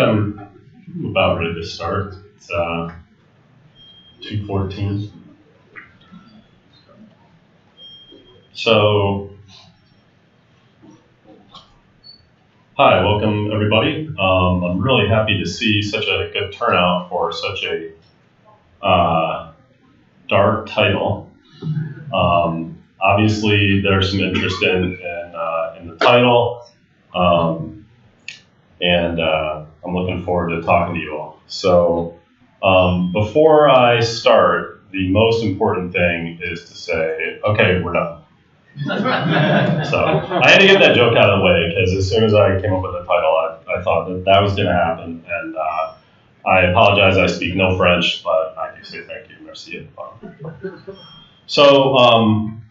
I'm about ready to start. It's uh, 214. So, hi, welcome everybody. Um, I'm really happy to see such a good turnout for such a uh, dark title. Um, obviously, there's some interest in, in, uh, in the title, um, and uh, I'm looking forward to talking to you all. So, um, before I start, the most important thing is to say, okay, we're done. so I had to get that joke out of the way because as soon as I came up with the title, I, I thought that that was going to happen, and uh, I apologize. I speak no French, but I do say thank you, merci. So um,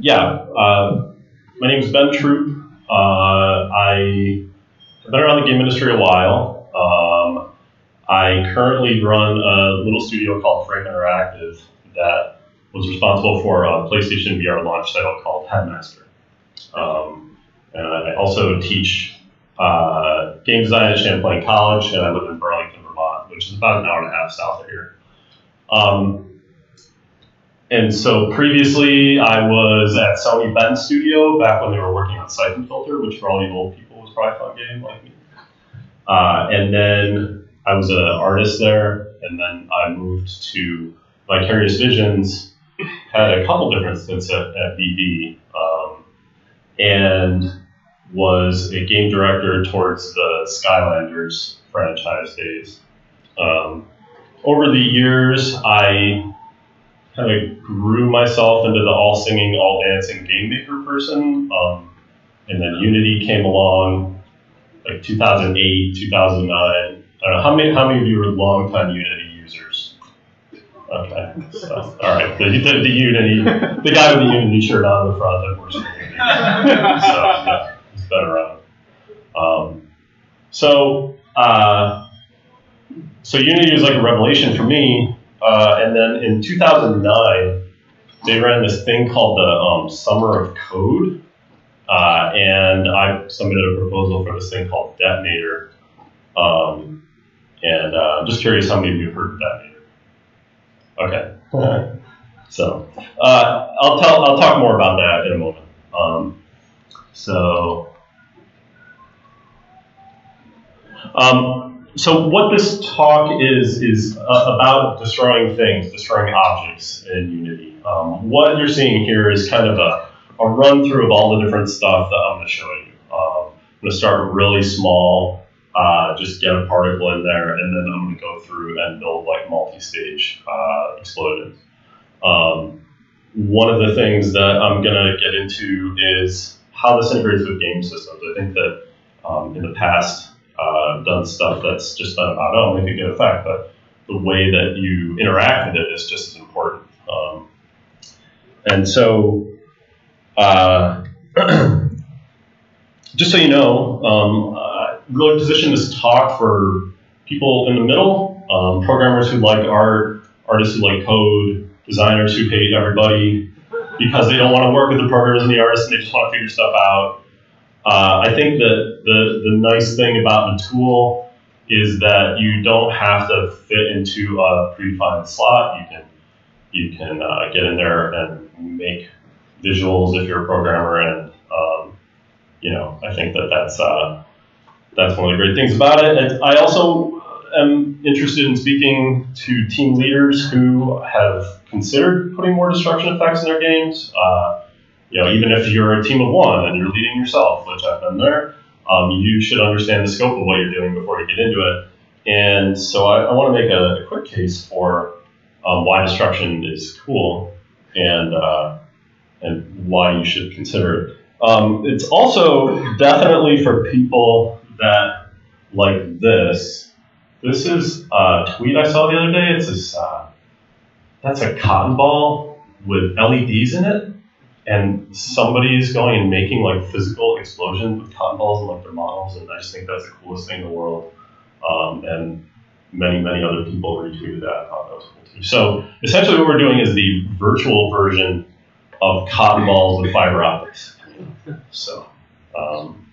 yeah, uh, my name is Ben Throop. Uh, I have been around the game industry a while. Um, I currently run a little studio called Frame Interactive that was responsible for a PlayStation VR launch title called Headmaster. Um, and I also teach uh, game design at Champlain College, and I live in Burlington, Vermont, which is about an hour and a half south of here. Um, and so previously, I was at Sony Bend Studio back when they were working on Syphon Filter, which for all you old people game like. Uh, and then I was an artist there, and then I moved to Vicarious Visions, had a couple different stints at, at um, and was a game director towards the Skylanders franchise days. Um, over the years, I kind of grew myself into the all singing, all dancing game maker person. Um, and then Unity came along, like 2008, 2009. I don't know how many how many of you are longtime Unity users. Okay, so, all right. The, the, the, Unity, the guy with the Unity shirt on the front, unfortunately. so yeah, he's been around. Um, so uh, so Unity was like a revelation for me uh, and then in 2009, they ran this thing called the um, Summer of Code. Uh, and I submitted a proposal for this thing called Detonator. Um, and uh, I'm just curious how many of you have heard of Detonator? Okay. So uh, I'll tell. I'll talk more about that in a moment. Um, so um, so what this talk is is uh, about destroying things, destroying objects in Unity. Um, what you're seeing here is kind of a, a run through of all the different stuff that I'm going to show you. Um, I'm going to start really small, uh, just get a particle in there, and then I'm going to go through and build like multi-stage uh, explosions. Um, one of the things that I'm going to get into is how this integrates with game systems. I think that um, in the past, uh, done stuff that's just been about, oh, make a good effect, but the way that you interact with it is just as important. Um, and so, uh, just so you know, um, uh, really position this talk for people in the middle, um, programmers who like art, artists who like code, designers who hate everybody because they don't want to work with the programmers and the artists and they just want to figure stuff out. Uh, I think that the, the nice thing about the tool is that you don't have to fit into a predefined slot. You can you can uh, get in there and make visuals if you're a programmer, and um, you know I think that that's uh, that's one of the great things about it. And I also am interested in speaking to team leaders who have considered putting more destruction effects in their games. Uh, you know, even if you're a team of one and you're leading yourself, which I've been there, um, you should understand the scope of what you're doing before you get into it. And so I, I want to make a, a, quick case for um, why destruction is cool and uh, and why you should consider it. Um, it's also definitely for people that like this. This is a tweet I saw the other day. It's this. Uh, that's a cotton ball with LEDs in it and somebody's going and making like physical explosions with cotton balls and like their models, and I just think that's the coolest thing in the world. Um, and many, many other people retweeted that. I thought that was cool too. So essentially, what we're doing is the virtual version of cotton balls and fiber optics. So. Um,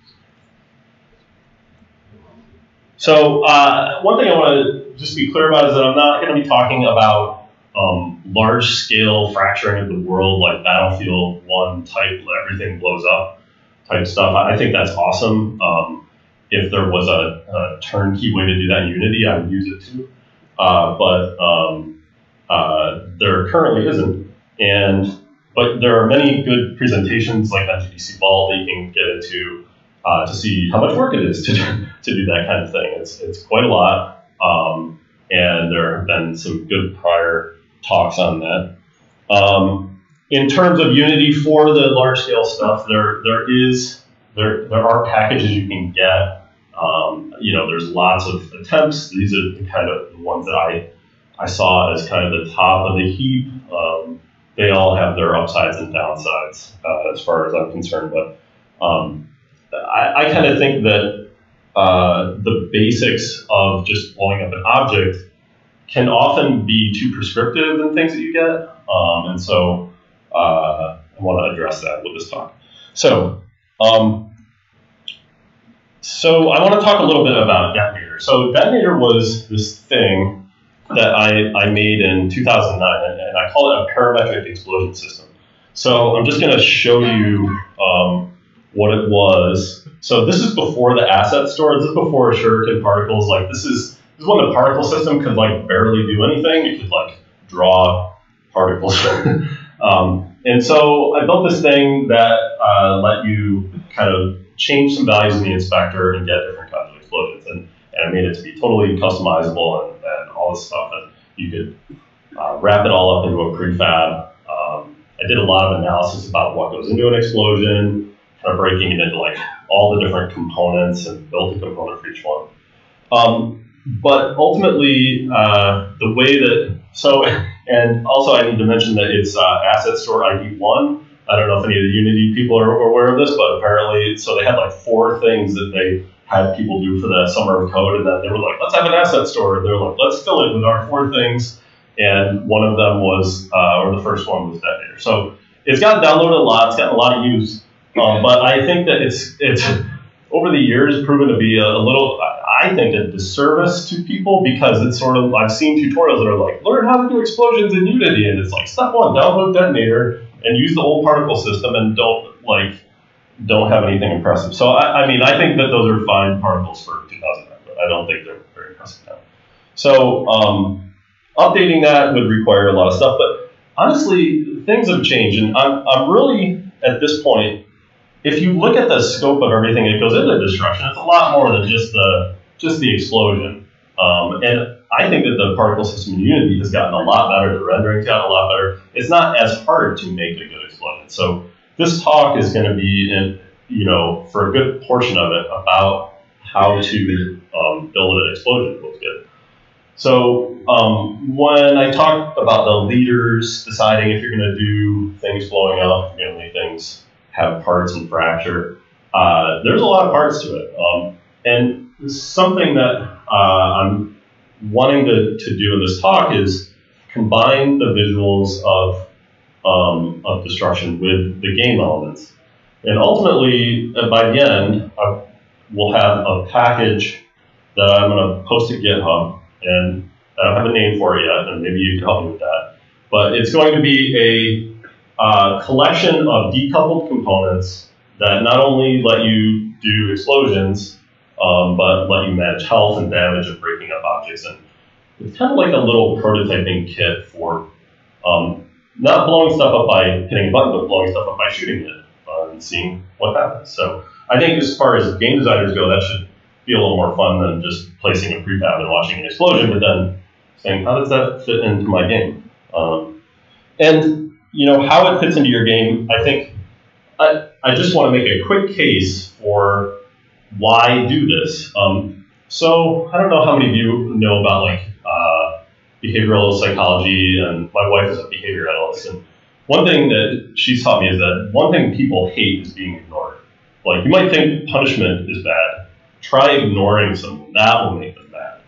So uh, one thing I want to just be clear about is that I'm not going to be talking about um, large scale fracturing of the world like Battlefield 1 type, everything blows up type stuff. I think that's awesome. Um, if there was a, a, turnkey way to do that in Unity, I would use it too. Uh, but um, uh, there currently isn't. And but there are many good presentations like GDC Vault that you can get into uh, to see how much work it is to do, to do that kind of thing. It's, it's quite a lot, um, and there have been some good prior talks on that. Um, in terms of Unity for the large scale stuff, there there is there there are packages you can get. Um, you know, there's lots of attempts. These are the kind of the ones that I I saw as kind of the top of the heap. Um, they all have their upsides and downsides uh, as far as I'm concerned, but um, I, I kind of think that uh, the basics of just blowing up an object can often be too prescriptive in things that you get. Um, and so uh, I want to address that with this talk. So, um, so I want to talk a little bit about Detonator. So Detonator was this thing that I, I made in 2009, and, I call it a parametric explosion system. So I'm just going to show you um, what it was. So this is before the asset store. This is before Shuriken particles. Like this is this is when the particle system could like barely do anything. It could like draw particles. um, and so I built this thing that uh, let you kind of change some values in the inspector and get different kinds of explosions. And, and I made it to be totally customizable and, and all this stuff. And you could uh, wrap it all up into a prefab. Um, I did a lot of analysis about what goes into an explosion, kind of breaking it into like all the different components and built a component for each one. Um, but ultimately, uh, the way that so, and also I need to mention that it's uh, Asset Store ID one. I don't know if any of the Unity people are aware of this, but apparently, so they had like four things that they had people do for the summer of code, and then they were like, let's have an asset store. And they're like, let's fill it with our four things. And one of them was, uh, or the first one was Detonator. So it's gotten downloaded a lot. It's gotten a lot of use. Um, but I think that it's it's over the years proven to be a, a, little, I think, a disservice to people because it's sort of I've seen tutorials that are like learn how to do explosions in Unity, and it's like step one, download detonator and use the old particle system, and don't like don't have anything impressive. So I, I mean, I think that those are fine particles for 2009, but I don't think they're very impressive now. So um, updating that would require a lot of stuff, but honestly, things have changed, and I'm I'm really at this point if you look at the scope of everything that goes into destruction, it's a lot more than just the just the explosion. Um, and I think that the particle system in Unity has gotten a lot better. The rendering's gotten a lot better. It's not as hard to make a good explosion. So this talk is going to be, in, you know, for a good portion of it about how to um, build an explosion looks good. So um, when I talk about the leaders deciding if you're going to do things blowing up, you're going to things have parts and fracture. Uh, there's a lot of parts to it. Um, and something that uh, I'm wanting to, to do in this talk is combine the visuals of, um, of destruction with the game elements. And ultimately, uh, by the end, I will have a package that I'm going to post to GitHub. And I don't have a name for it yet, and maybe you can help me with that. But it's going to be a uh, collection of decoupled components that not only let you do explosions, um, but let you manage health and damage and breaking up objects. And it's kind of like a little prototyping kit for um, not blowing stuff up by hitting a button, but blowing stuff up by shooting it uh, and seeing what happens. So I think as far as game designers go, that should be a little more fun than just placing a prefab and watching an explosion, but then saying, how does that fit into my game? Um, and you know, how it fits into your game, I think I, I just want to make a quick case for why do this. Um, so I don't know how many of you know about like uh, behavioral psychology, and my wife is a behavior analyst. And one thing that she's taught me is that one thing people hate is being ignored. Like you might think punishment is bad. Try ignoring someone. That will make them mad.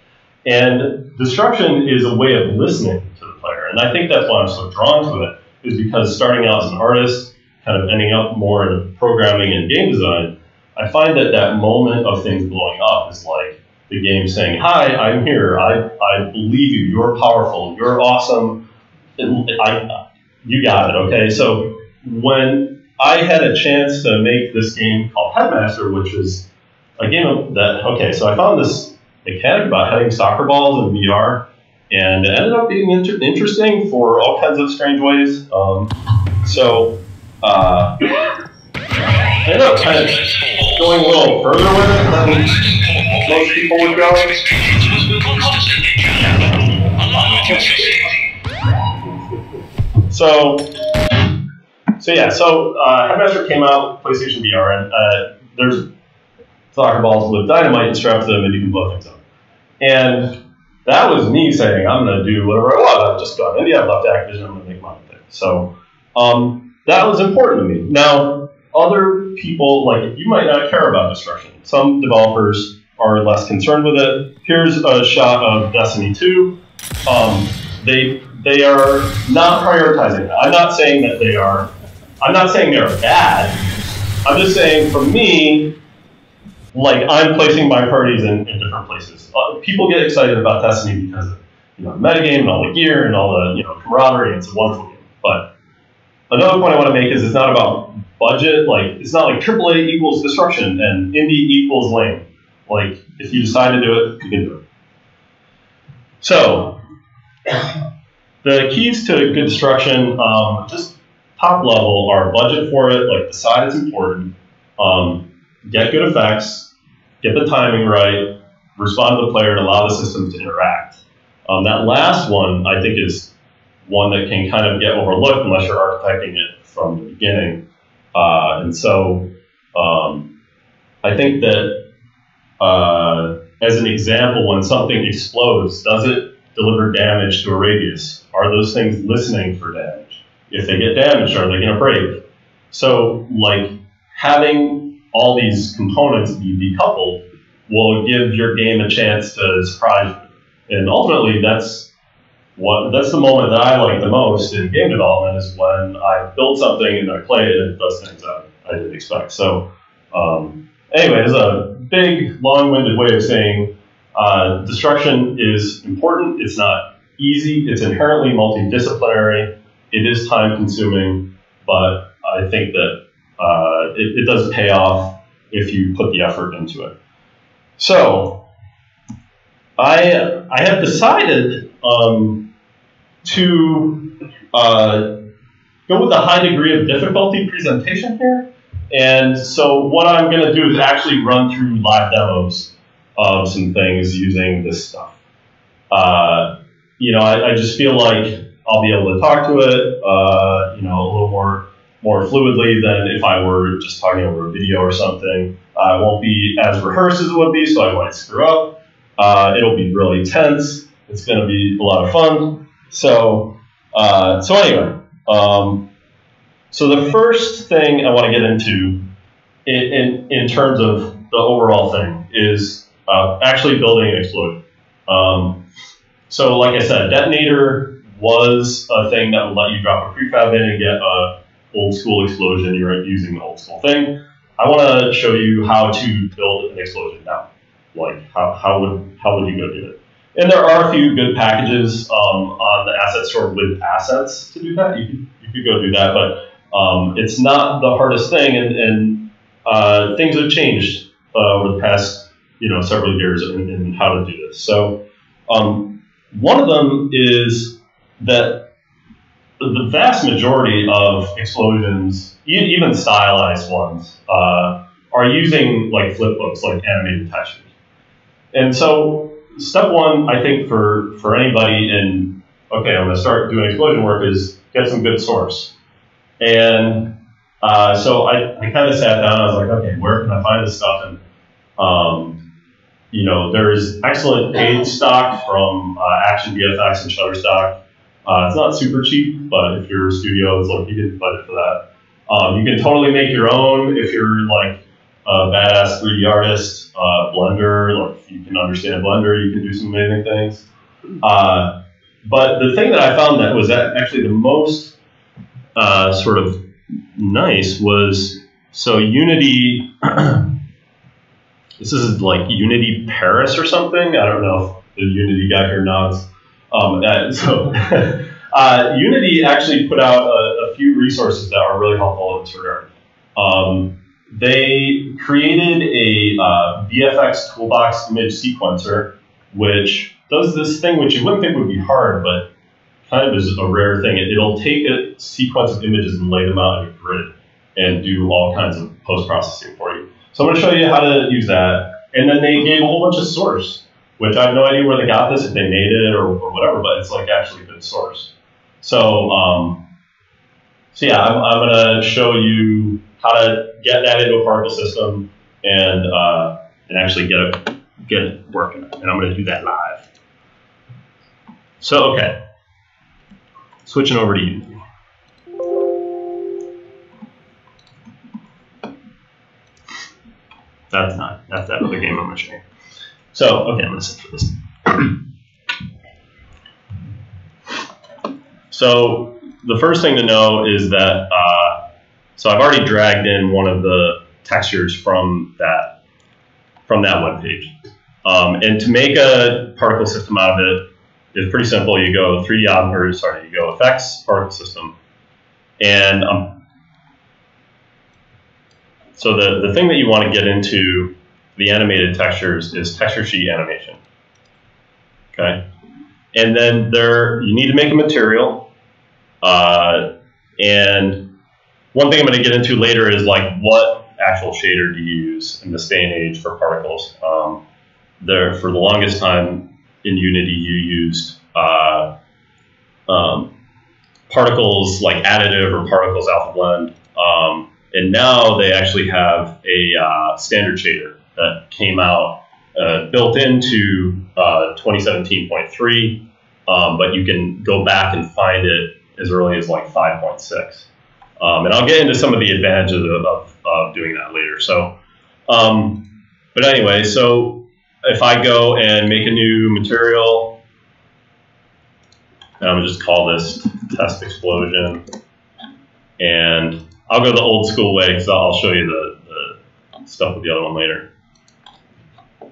And destruction is a way of listening to the player. And I think that's why I'm so drawn to it is because starting out as an artist, kind of ending up more in programming and game design, I find that that moment of things blowing up is like the game saying, "Hi, I'm here. I, I believe you. You're powerful. You're awesome. I, you got it. Okay." So when I had a chance to make this game called Headmaster, which is a game that okay, so I found this mechanic about heading soccer balls in VR, and it ended up being inter- interesting for all kinds of strange ways. Um, so. Uh, I ended up kind of going a little further with it most people would go. So, so yeah, so uh, Headmaster came out with PlayStation VR, and uh, there's soccer balls with dynamite and strapped to them, and you can blow things up. And that was me saying, I'm going to do whatever I want. I've just gone India, I've left Activision, I'm going to make my own thing. So um, that was important to me. Now, other people, like, you might not care about destruction. Some developers are less concerned with it. Here's a shot of Destiny 2. Um, they they are not prioritizing that. I'm not saying that they are. I'm not saying they're bad. I'm just saying for me, like I'm placing my priorities in, in different places. Uh, people get excited about Destiny because of you know the metagame and all the gear and all the you know camaraderie. It's a wonderful game. But another point I want to make is it's not about budget. Like it's not like AAA equals destruction and indie equals lame. Like if you decide to do it, you can do it. So the keys to good destruction, um, just top level, are budget for it, like decide it's important, um, get good effects, get the timing right, respond to the player, and allow the system to interact. Um, that last one, I think, is one that can kind of get overlooked unless you're architecting it from the beginning. Uh, and so um, I think that uh, as an example, when something explodes, does it deliver damage to a radius? Are those things listening for damage? If they get damaged, are they going to break? So, like, having all these components be decoupled will give your game a chance to surprise you. And ultimately, that's what that's the moment that I like the most in game development is when I build something and I play it and it does things that I didn't expect. So, um, anyway, it's a big, long-winded way of saying uh, destruction is important. It's not easy. It's inherently multidisciplinary. It is time-consuming, but I think that uh, it, it does pay off if you put the effort into it. So, I I have decided um, to uh, go with a high degree of difficulty presentation here. And so what I'm going to do is actually run through live demos of some things using this stuff. Uh, you know, I, I, just feel like I'll be able to talk to it, uh, you know, a little more more fluidly than if I were just talking over a video or something. Uh, it won't be as rehearsed as it would be, so I might screw up. Uh, it'll be really tense. It's going to be a lot of fun. So, uh, so anyway, um, so the first thing I want to get into in, in, in terms of the overall thing is uh, actually building an explosion. Um, so like I said, detonator was a thing that would let you drop a prefab in and get a old school explosion. You're using the old school thing. I want to show you how to build an explosion now. Like how, how would how would you go do it? And there are a few good packages um, on the asset store with assets to do that. You could, you could go do that, but um, it's not the hardest thing, and, and uh, things have changed uh, over the past you know several years in, in how to do this. So um, one of them is that the vast majority of explosions, even stylized ones, uh, are using like flipbooks, like animated textures. And so step one, I think for for anybody in okay, I'm going to start doing explosion work is get some good source. And uh, so I, I kind of sat down. I was like, okay, where can I find this stuff? And um, you know, there's excellent paid stock from uh, Action VFX and Shutterstock. Uh, it's not super cheap, but if your studio is like you can budget for that. Um, you can totally make your own if you're like a badass 3D artist, uh, Blender, like if you can understand Blender, you can do some amazing things. Uh, but the thing that I found that was actually the most uh, sort of nice was so Unity this is like Unity Paris or something. I don't know if the Unity guy here nods. Um, uh, so uh, Unity actually put out a, a, few resources that are really helpful in this regard. Um, they created a uh, VFX toolbox image sequencer, which does this thing which you wouldn't think would be hard, but kind of is a rare thing. It, will take a sequence of images and lay them out in a grid and do all kinds of post processing for you. So I'm going to show you how to use that. And then they gave a whole bunch of source, which I have no idea where they got this, if they made it or, or whatever, but it's like actually good source. So, um, so yeah, I'm, I'm going to show you how to get that into a particle system and uh, and actually get it get it working. And I'm going to do that live. So okay, switching over to Unity. That's not that's that other game I'm going to show you. So okay, I'm going to set for this. so the first thing to know is that uh, so I've already dragged in one of the textures from that from that web page. Um, and to make a particle system out of it is pretty simple. You go 3D object, sorry, you go effects, particle system, and um, so the, the thing that you want to get into the animated textures is texture sheet animation. Okay, and then there you need to make a material, uh, and one thing I'm going to get into later is like what actual shader do you use in this day and age for particles. Um, there, for the longest time in Unity, you used uh, um, particles like additive or particles alpha blend. Um, and now they actually have a uh, standard shader that came out uh, built into uh, 2017.3, um, but you can go back and find it as early as like 5.6. Um, and I'll get into some of the advantages of, of, of doing that later. So, um, but anyway, so if I go and make a new material, I'm gonna just call this test explosion, and I'll go the old school way because I'll show you the, the stuff with the other one later.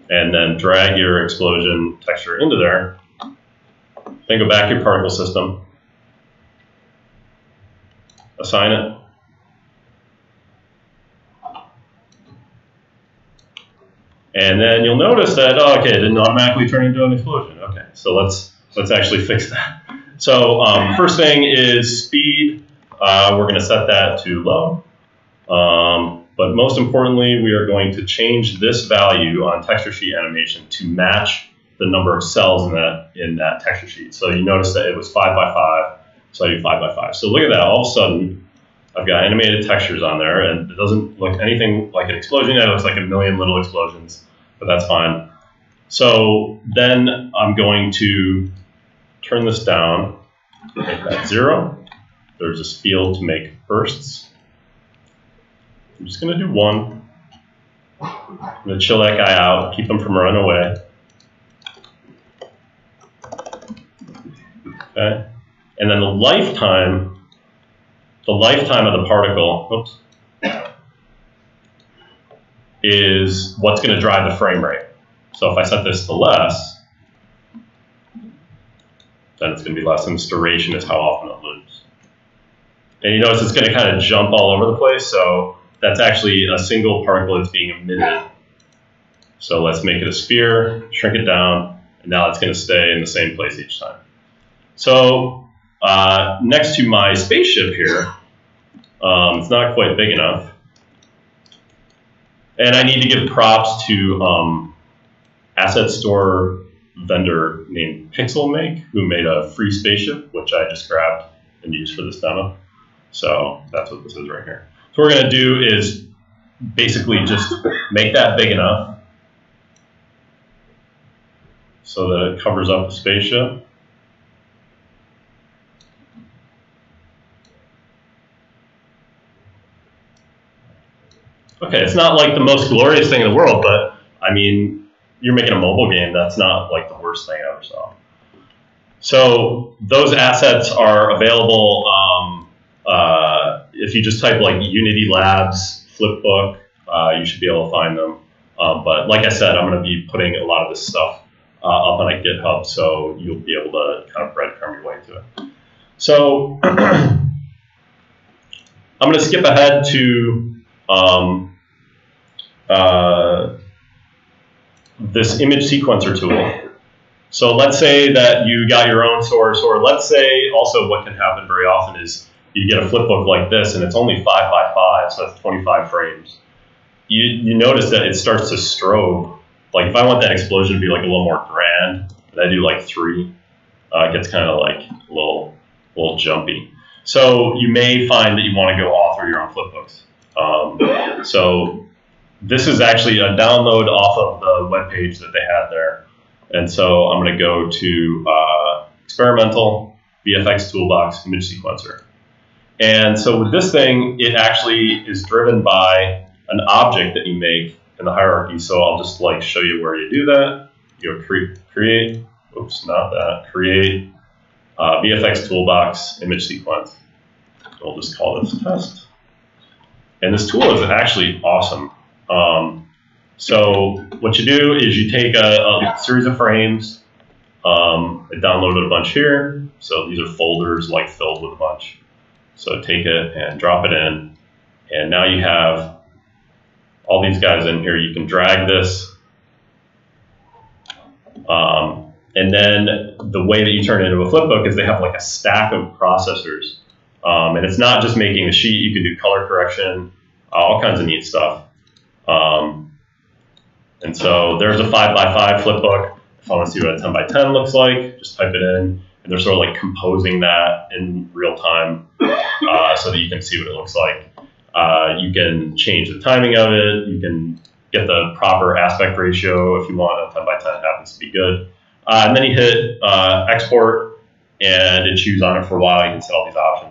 And then drag your explosion texture into there. Then go back to your particle system assign it. And then you'll notice that, oh, okay, it didn't automatically turn into an explosion. Okay, so let's let's actually fix that. So um, first thing is speed. Uh, we're going to set that to low. Um, but most importantly, we are going to change this value on texture sheet animation to match the number of cells in that in that texture sheet. So you notice that it was five by five. So I do five by five. So look at that. All of a sudden, I've got animated textures on there, and it doesn't look anything like an explosion. It looks like a million little explosions, but that's fine. So then I'm going to turn this down, make that zero. There's this field to make bursts. I'm just going to do one. I'm going to chill that guy out, keep him from running away. Okay. And then the lifetime, the lifetime of the particle, oops, is what's going to drive the frame rate. So if I set this to less, then it's going to be less, and duration is how often it loops. And you notice it's going to kind of jump all over the place, so that's actually a single particle that's being emitted. So let's make it a sphere, shrink it down, and now it's going to stay in the same place each time. So uh, next to my spaceship here, um, it's not quite big enough. And I need to give props to um, asset store vendor named Pixelmake, who made a free spaceship, which I just grabbed and used for this demo. So that's what this is right here. So what we're going to do is basically just make that big enough so that it covers up the spaceship. Okay, it's not like the most glorious thing in the world, but I mean, you're making a mobile game. That's not like the worst thing I ever saw. So those assets are available. Um, uh, if you just type like Unity Labs Flipbook, uh, you should be able to find them. Um, but like I said, I'm going to be putting a lot of this stuff uh, up on a GitHub, so you'll be able to kind of breadcrumb your way to it. So I'm going to skip ahead to um, uh, this image sequencer tool. So let's say that you got your own source, or let's say also what can happen very often is you get a flipbook like this and it's only five by five, so that's 25 frames. You, you notice that it starts to strobe. Like if I want that explosion to be like a little more grand, and I do like three, uh, it gets kind of like a little, a little jumpy. So you may find that you want to go author your own flipbooks. Um, so this is actually a download off of the web page that they had there. And so I'm going to go to uh, experimental VFX toolbox image sequencer. And so with this thing, it actually is driven by an object that you make in the hierarchy. So I'll just like show you where you do that. You cre create, oops, not that, create uh, VFX toolbox image sequence. We'll just call this test. And this tool is actually awesome. Um, so what you do is you take a, a series of frames. Um, I downloaded a bunch here. So these are folders like filled with a bunch. So take it and drop it in. And now you have all these guys in here. You can drag this. Um, and then the way that you turn it into a flipbook is they have like a stack of processors. Um, and it's not just making a sheet. You can do color correction, uh, all kinds of neat stuff. Um, and so there's a 5 by 5 flipbook. If I want to see what a 10 by 10 looks like, just type it in and they're sort of like composing that in real time uh, so that you can see what it looks like. Uh, you can change the timing of it. You can get the proper aspect ratio if you want a 10 by 10 happens to be good. Uh, and then you hit uh, export and it chews on it for a while. You can set all these options.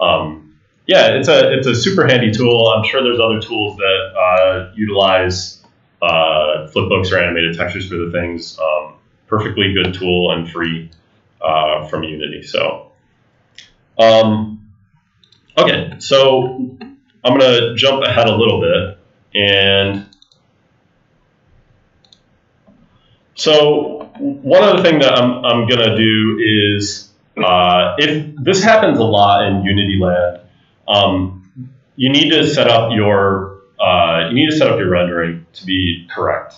Um, yeah, it's a, it's a super handy tool. I'm sure there's other tools that uh, utilize uh, flipbooks or animated textures for the things. Um, perfectly good tool and free uh, from Unity. So, um, okay, so I'm going to jump ahead a little bit. And so one other thing that I'm, I'm going to do is uh, if this happens a lot in Unity land, um, you need to set up your uh, you need to set up your rendering to be correct.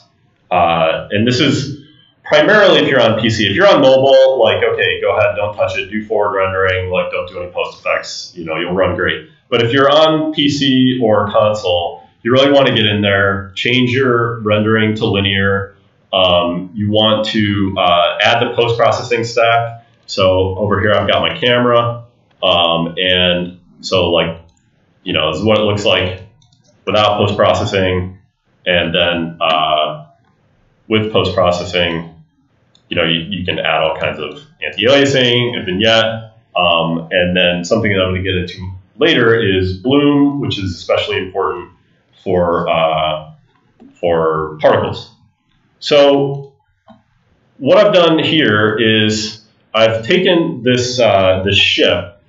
Uh, and this is primarily if you're on PC. If you're on mobile, like, okay, go ahead, don't touch it, do forward rendering, like, don't do any post effects, you know, you'll run great. But if you're on PC or console, you really want to get in there, change your rendering to linear. Um, you want to uh, add the post processing stack. So over here, I've got my camera. Um, and so, like, you know, this is what it looks like without post processing. And then uh, with post processing, you know, you, you can add all kinds of anti-aliasing and vignette. Um, and then something that I'm going to get into later is bloom, which is especially important for, uh, for particles. So what I've done here is I've taken this, uh, this ship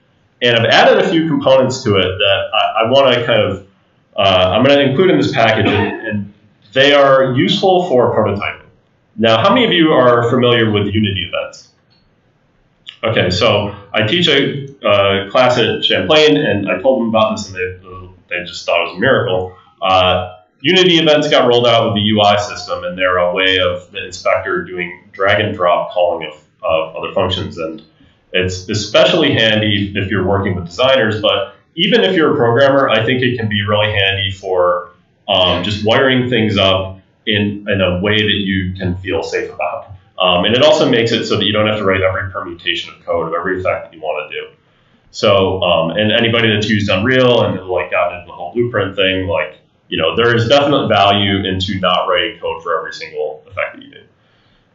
and I've added a few components to it that I, I want to kind of, uh, I'm going to include in this package and, and they are useful for prototyping. Now, how many of you are familiar with Unity events? Okay, so I teach a uh, class at Champlain, and I told them about this, and they, they just thought it was a miracle. Uh, Unity events got rolled out with the UI system, and they're a way of the inspector doing drag and drop calling of, of other functions. And it's especially handy if you're working with designers, but even if you're a programmer, I think it can be really handy for um, just wiring things up in, in a way that you can feel safe about. Um, and it also makes it so that you don't have to write every permutation of code of every effect that you want to do. So, um, and anybody that's used Unreal and like gotten into the whole blueprint thing, like, you know, there is definite value into not writing code for every single effect that you do.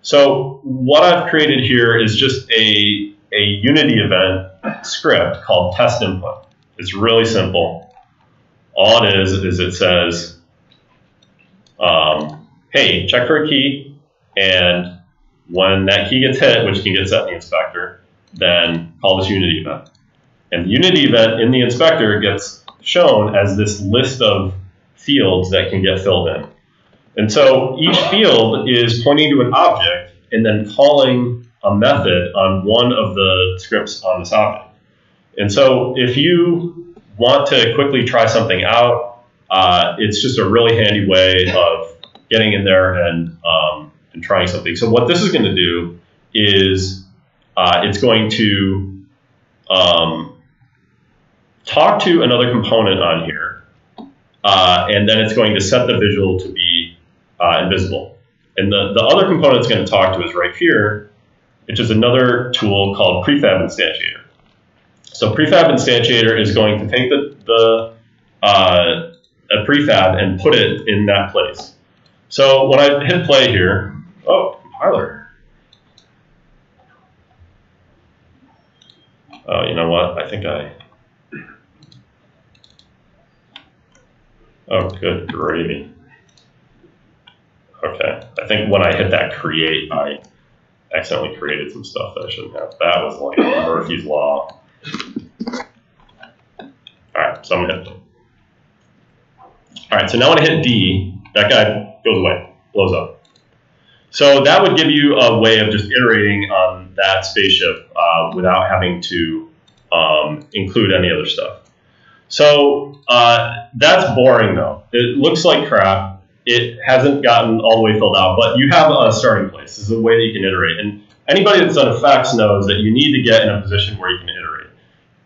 So what I've created here is just a, a Unity event script called test input. It's really simple. All it is, is it says, um, hey, check for a key, and when that key gets hit, which can get set in the inspector, then call this Unity event. And the Unity event in the inspector gets shown as this list of fields that can get filled in. And so each field is pointing to an object and then calling a method on one of the scripts on this object. And so if you want to quickly try something out, uh, it's just a really handy way of getting in there and, um, and trying something. So what this is going to do is uh, it's going to um, talk to another component on here, uh, and then it's going to set the visual to be uh, invisible. And the, the other component it's going to talk to is right here, which is another tool called prefab instantiator. So prefab instantiator is going to take the, the uh, a prefab and put it in that place. So when I hit play here, oh, compiler. Oh, you know what? I think I. Oh, good gravy. Okay, I think when I hit that create, I accidentally created some stuff that I shouldn't have. That was like Murphy's Law. All right, so I'm gonna hit. All right, so now when I hit D, that guy goes away, blows up. So that would give you a way of just iterating on that spaceship uh, without having to um, include any other stuff. So uh, that's boring though. It looks like crap. It hasn't gotten all the way filled out, but you have a starting place. This is a way that you can iterate. And anybody that's done effects knows that you need to get in a position where you can iterate.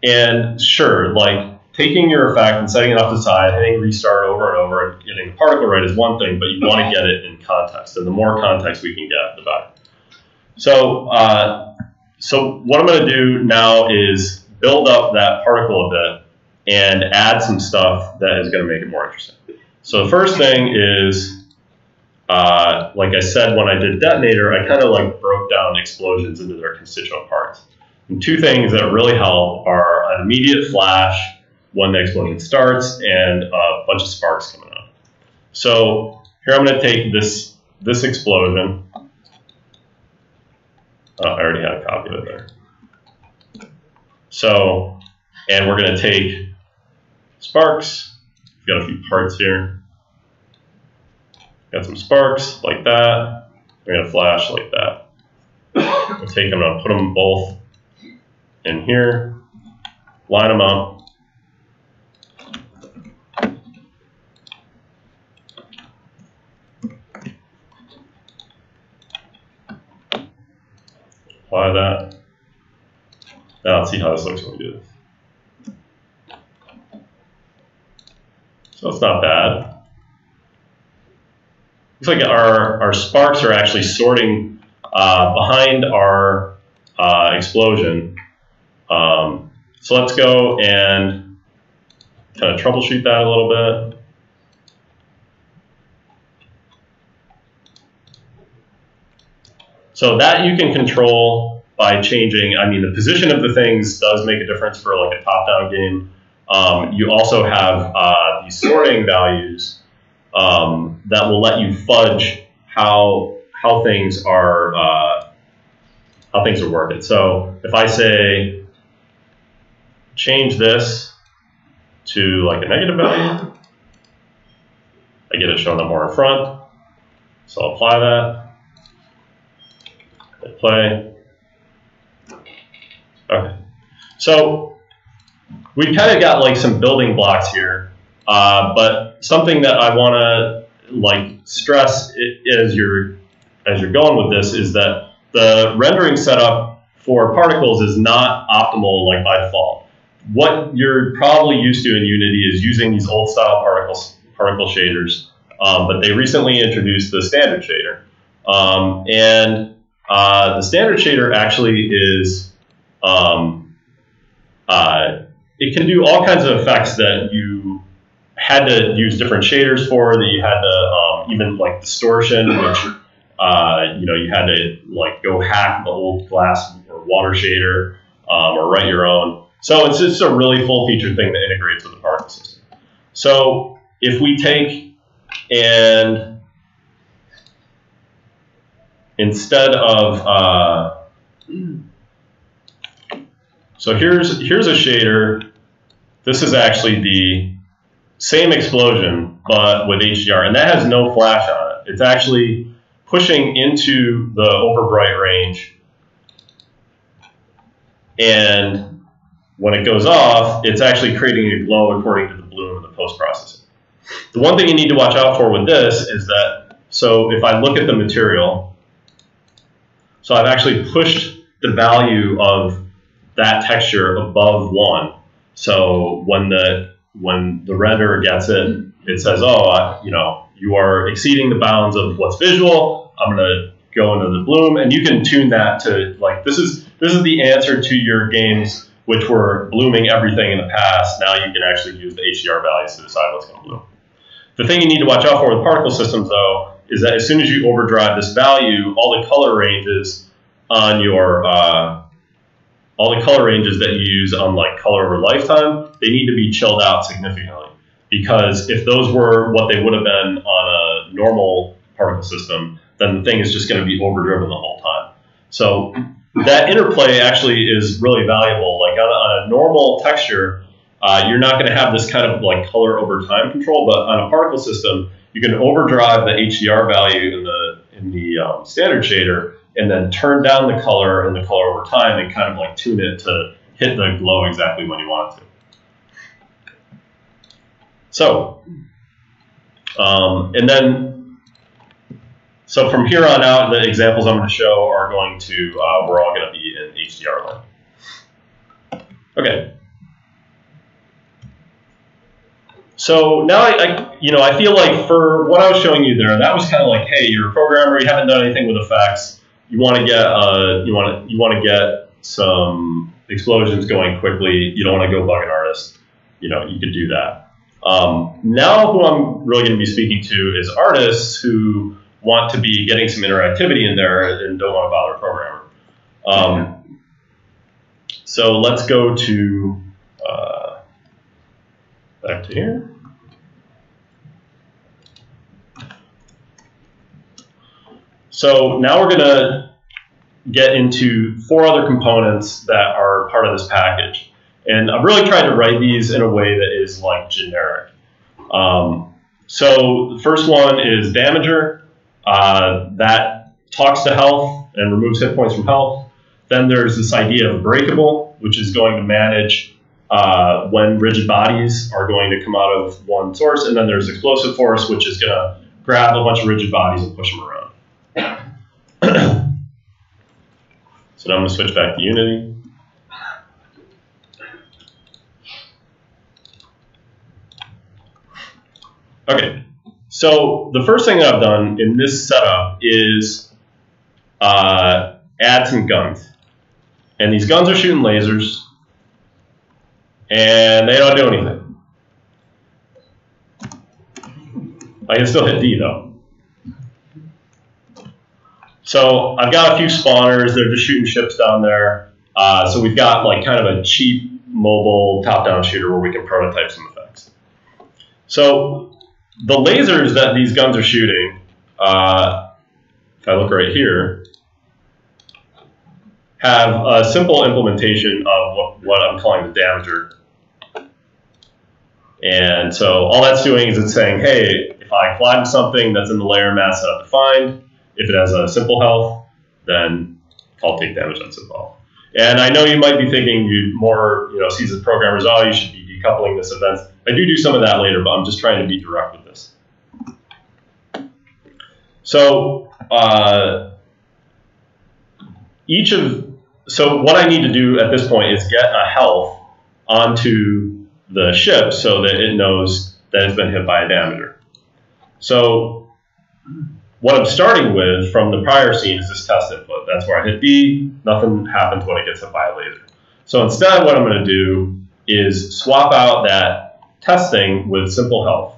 And sure, like taking your effect and setting it off to the side, hitting restart over and over and getting the particle right is one thing, but you want to get it in context. And the more context we can get, the better. So, uh, so what I'm going to do now is build up that particle a bit and add some stuff that is going to make it more interesting. So the first thing is, uh, like I said, when I did detonator, I kind of like broke down explosions into their constituent parts. And two things that really help are an immediate flash when the explosion starts and a bunch of sparks coming out. So here I'm going to take this this explosion. Uh, I already had a copy of it there. So, and we're going to take sparks. Got a few parts here. Got some sparks like that. We're to flash like that. I'll take them and put them both in here, line them up, apply that. Now let's see how this looks when we do this. So it's not bad. Looks like our, our sparks are actually sorting uh, behind our uh, explosion. Um, so let's go and kind of troubleshoot that a little bit. So that you can control by changing. I mean, the position of the things does make a difference for like a top-down game. Um, you also have uh, these sorting values um, that will let you fudge how how things are uh, how things are working. So if I say change this to like a negative value, I get it showing up more in front. So I'll apply that. Hit play. Okay. So we've kind of got like some building blocks here, uh, but something that I want to like stress as you're as you're going with this is that the rendering setup for particles is not optimal like by default. What you're probably used to in Unity is using these old style particles particle shaders, um, but they recently introduced the standard shader. Um, and uh, the standard shader actually is, um, uh, it can do all kinds of effects that you had to use different shaders for, that you had to, um, even like distortion, which, uh, you know, you had to like go hack the old glass or water shader um, or write your own. So it's just a really full featured thing that integrates with the particle system. So if we take and instead of uh, so here's here's a shader. This is actually the same explosion, but with HDR, and that has no flash on it. It's actually pushing into the overbright range. And when it goes off, it's actually creating a glow according to the bloom and the post-processing. The one thing you need to watch out for with this is that, so if I look at the material, so I've actually pushed the value of that texture above one. So when the when the renderer gets it, it says, oh, I, you know, you are exceeding the bounds of what's visual. I'm going to go into the bloom, and you can tune that to like this is this is the answer to your games which were blooming everything in the past. Now you can actually use the HDR values to decide what's going to bloom. The thing you need to watch out for with particle systems, though, is that as soon as you overdrive this value, all the color ranges on your uh, all the color ranges that you use on like color over lifetime, they need to be chilled out significantly. Because if those were what they would have been on a normal particle system, then the thing is just going to be overdriven the whole time. So that interplay actually is really valuable. Like on, a normal texture, uh, you're not going to have this kind of like color over time control, but on a particle system, you can overdrive the HDR value in the in the um, standard shader and then turn down the color and the color over time and kind of like tune it to hit the glow exactly when you want it to. So, um, and then, so from here on out, the examples I'm going to show are going to, uh, we're all going to be in HDR land. Okay. So now I, I, you know, I feel like for what I was showing you there, that was kind of like, hey, you're a programmer, you haven't done anything with effects you want to get uh, you want to you want to get some explosions going quickly. You don't want to go bug an artist. You know, you could do that. Um, now, who I'm really going to be speaking to is artists who want to be getting some interactivity in there and don't want to bother a programmer. Um, so let's go to uh, back to here. So now we're going to get into four other components that are part of this package. And I've really tried to write these in a way that is like generic. Um, so the first one is Damager. Uh, that talks to health and removes hit points from health. Then there's this idea of breakable, which is going to manage uh, when rigid bodies are going to come out of one source. And then there's explosive force, which is going to grab a bunch of rigid bodies and push them around. So now I'm going to switch back to Unity. Okay, so the first thing I've done in this setup is uh, add some guns. And these guns are shooting lasers, and they don't do anything. I can still hit D though. So I've got a few spawners. They're just shooting ships down there. Uh, so we've got like kind of a cheap mobile top-down shooter where we can prototype some effects. So the lasers that these guns are shooting, uh, if I look right here, have a simple implementation of what, what I'm calling the damager. And so all that's doing is it's saying, hey, if I collide with something that's in the layer mask that I've defined, if it has a simple health, then I'll take damage on simple health. And I know you might be thinking you more, you know, seasoned programmers, oh, you should be decoupling this event. I do do some of that later, but I'm just trying to be direct with this. So uh, each of, so what I need to do at this point is get a health onto the ship so that it knows that it's been hit by a damager. So what I'm starting with from the prior scene is this test input. That's where I hit B, nothing happens when it gets hit a. So instead what I'm going to do is swap out that testing with simple health.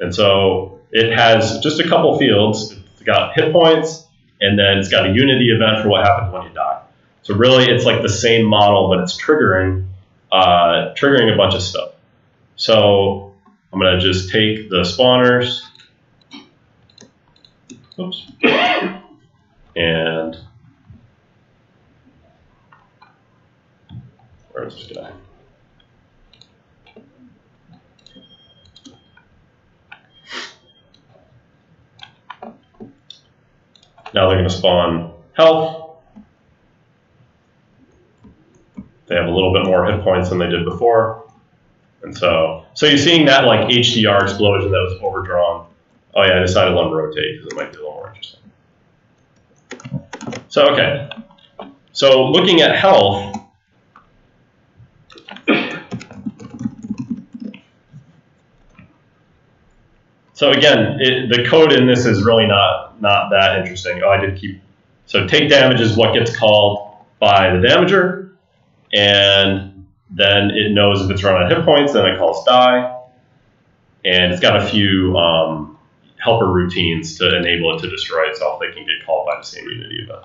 And so it has just a couple fields. It's got hit points, and then it's got a unity event for what happens when you die. So really it's like the same model, but it's triggering, uh, triggering a bunch of stuff. So I'm going to just take the spawners, Oops. and where's this guy? Now they're going to spawn health. They have a little bit more hit points than they did before. And so, so you're seeing that like HDR explosion that was overdrawn. Oh yeah, I decided them rotate because it might be a little more interesting. So, okay. So looking at health, So again, it, the code in this is really not not that interesting. Oh, I did keep. So take damage is what gets called by the damager, and then it knows if it's run on hit points, then it calls die, and it's got a few um, helper routines to enable it to destroy itself. They can get called by the same unity event.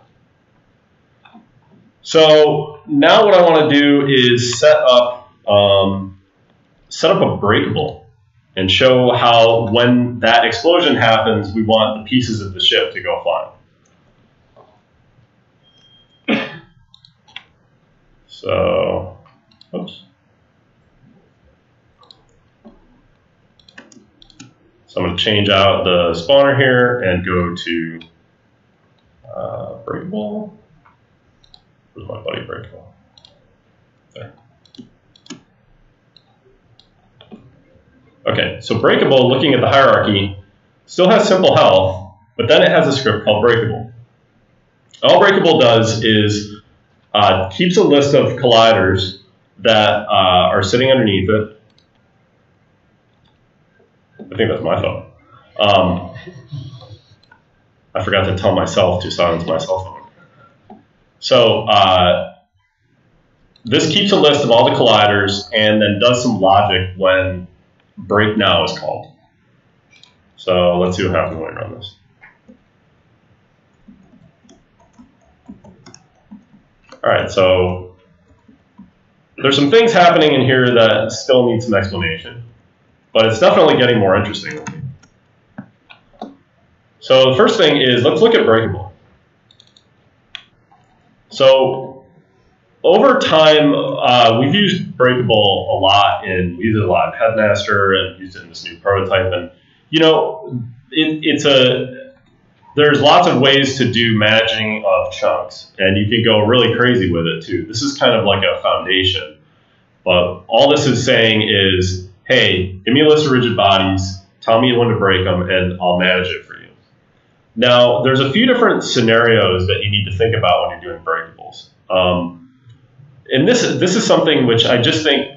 So now what I want to do is set up um, set up a breakable and show how when that explosion happens, we want the pieces of the ship to go flying. So, oops. So I'm going to change out the spawner here and go to uh, breakable. Where's my buddy breakable? There. Okay, so breakable, looking at the hierarchy, still has simple health, but then it has a script called breakable. All breakable does is uh, keeps a list of colliders that uh, are sitting underneath it. I think that's my phone. Um, I forgot to tell myself to silence my cell phone. So uh, this keeps a list of all the colliders and then does some logic when break now is called. So let's see what happens when we run this. All right, so there's some things happening in here that still need some explanation, but it's definitely getting more interesting. So the first thing is let's look at breakable. So over time, uh, we've used Breakable a lot, and we use it a lot in Headmaster, and used it in this new prototype. And you know, it, it's a there's lots of ways to do managing of chunks, and you can go really crazy with it too. This is kind of like a foundation, but all this is saying is, hey, give me a list of rigid bodies, tell me when to break them, and I'll manage it for you. Now, there's a few different scenarios that you need to think about when you're doing breakables. Um, and this this is something which I just think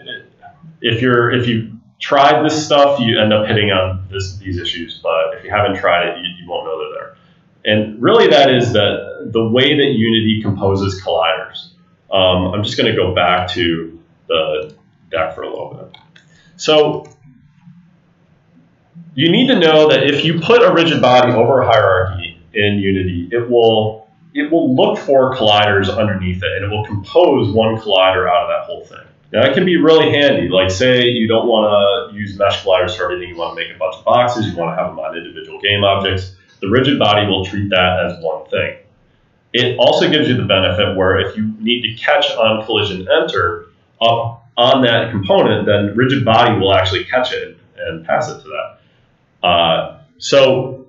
if you're if you tried this stuff, you end up hitting on this, these issues. But if you haven't tried it, you, you won't know they're there. And really, that is that the way that Unity composes colliders. Um, I'm just going to go back to the deck for a little bit. So you need to know that if you put a rigid body over a hierarchy in Unity, it will it will look for colliders underneath it and it will compose one collider out of that whole thing. Now that can be really handy. Like say you don't want to use mesh colliders for everything, you want to make a bunch of boxes, you want to have them on individual game objects. The rigid body will treat that as one thing. It also gives you the benefit where if you need to catch on collision enter up on that component, then rigid body will actually catch it and pass it to that. Uh, so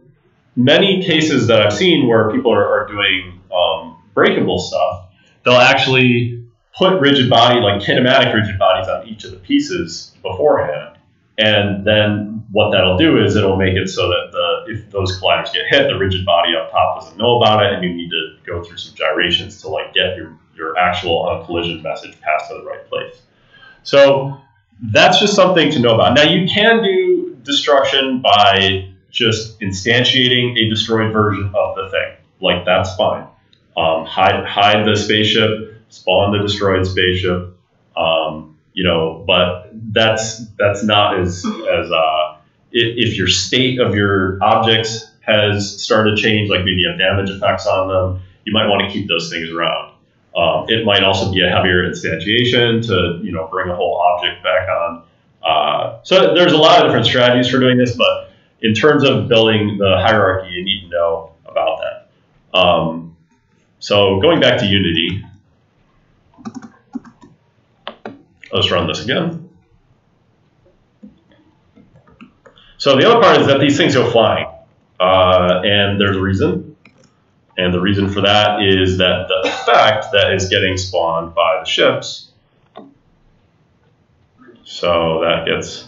many cases that I've seen where people are, are doing um, breakable stuff, they'll actually put rigid body, like kinematic rigid bodies on each of the pieces beforehand. And then what that'll do is it'll make it so that the if those colliders get hit, the rigid body up top doesn't know about it, and you need to go through some gyrations to like get your, your actual on collision message passed to the right place. So that's just something to know about. Now you can do destruction by just instantiating a destroyed version of the thing. Like that's fine. Um, hide hide the spaceship, spawn the destroyed spaceship. Um, you know, but that's that's not as as uh, if, if your state of your objects has started to change, like maybe you have damage effects on them, you might want to keep those things around. Um, it might also be a heavier instantiation to you know bring a whole object back on. Uh, so there's a lot of different strategies for doing this, but in terms of building the hierarchy, you need to know about that. Um, so going back to Unity, let's run this again. So the other part is that these things go flying, uh, and there's a reason. And the reason for that is that the effect that is getting spawned by the ships. So that gets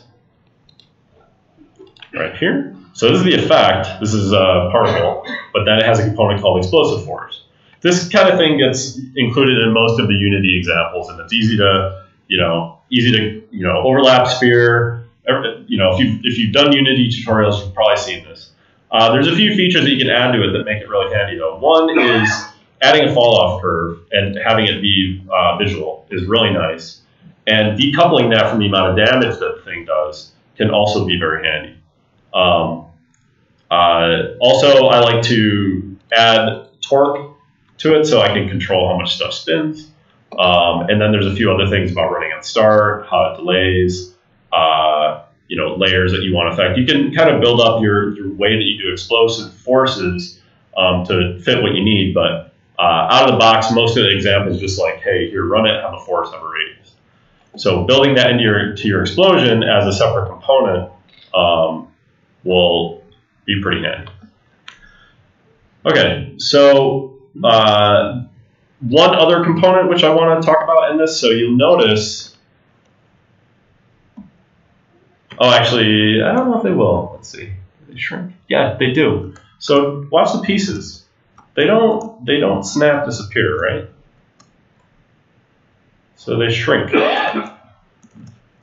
right here. So this is the effect. This is a particle, but then it has a component called explosive force. This kind of thing gets included in most of the Unity examples, and it's easy to, you know, easy to, you know, overlap sphere. You know, if you've, if you've done Unity tutorials, you've probably seen this. Uh, there's a few features that you can add to it that make it really handy, though. One is adding a fall-off curve and having it be uh, visual is really nice. And decoupling that from the amount of damage that the thing does can also be very handy. Um, uh, also, I like to add torque to it so I can control how much stuff spins. Um, and then there's a few other things about running on start, how it delays, uh, you know, layers that you want to affect. You can kind of build up your, your way that you do explosive forces um, to fit what you need. But uh, out of the box, most of the examples just like, hey, here, run it, have a force, have a radius. So building that into your to your explosion as a separate component um, will be pretty handy. Okay, so uh, one other component which I want to talk about in this, so you'll notice, oh, actually, I don't know if they will. Let's see. They shrink? Yeah, they do. So watch the pieces. They don't, they don't snap disappear, right? So they shrink.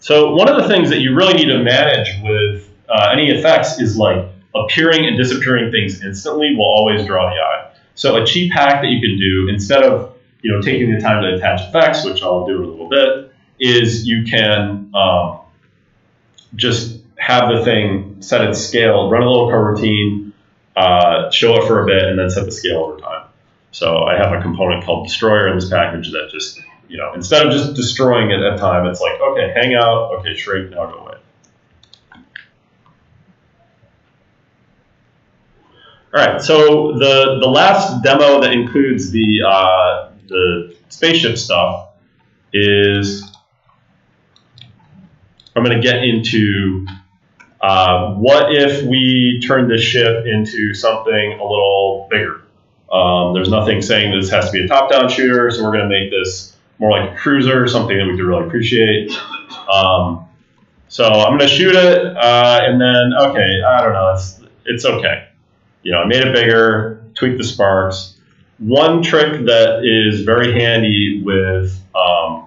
So one of the things that you really need to manage with uh, any effects is like appearing and disappearing things instantly will always draw the eye. So a cheap hack that you can do instead of you know taking the time to attach effects, which I'll do in a little bit, is you can um, just have the thing set its scale, run a little coroutine, uh, show it for a bit, and then set the scale over time. So I have a component called destroyer in this package that just you know instead of just destroying it at time, it's like okay, hang out, okay, shrink, now go away. All right, so the, the last demo that includes the, uh, the spaceship stuff is I'm going to get into uh, what if we turn this ship into something a little bigger. Um, there's nothing saying this has to be a top-down shooter, so we're going to make this more like a cruiser, something that we could really appreciate. Um, so I'm going to shoot it, uh, and then, okay, I don't know, it's, it's okay you know, I made it bigger, tweaked the sparks. One trick that is very handy with um,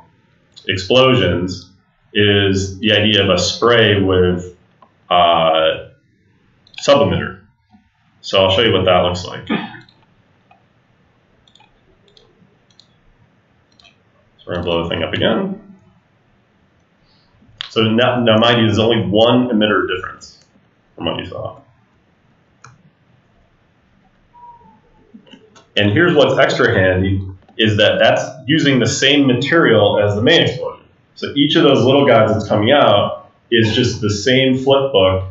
explosions is the idea of a spray with uh, sub-emitter. So I'll show you what that looks like. So we're going to blow the thing up again. So now, now mind you, there's only one emitter difference from what you saw. And here's what's extra handy is that that's using the same material as the main explosion. So each of those little guys that's coming out is just the same flip book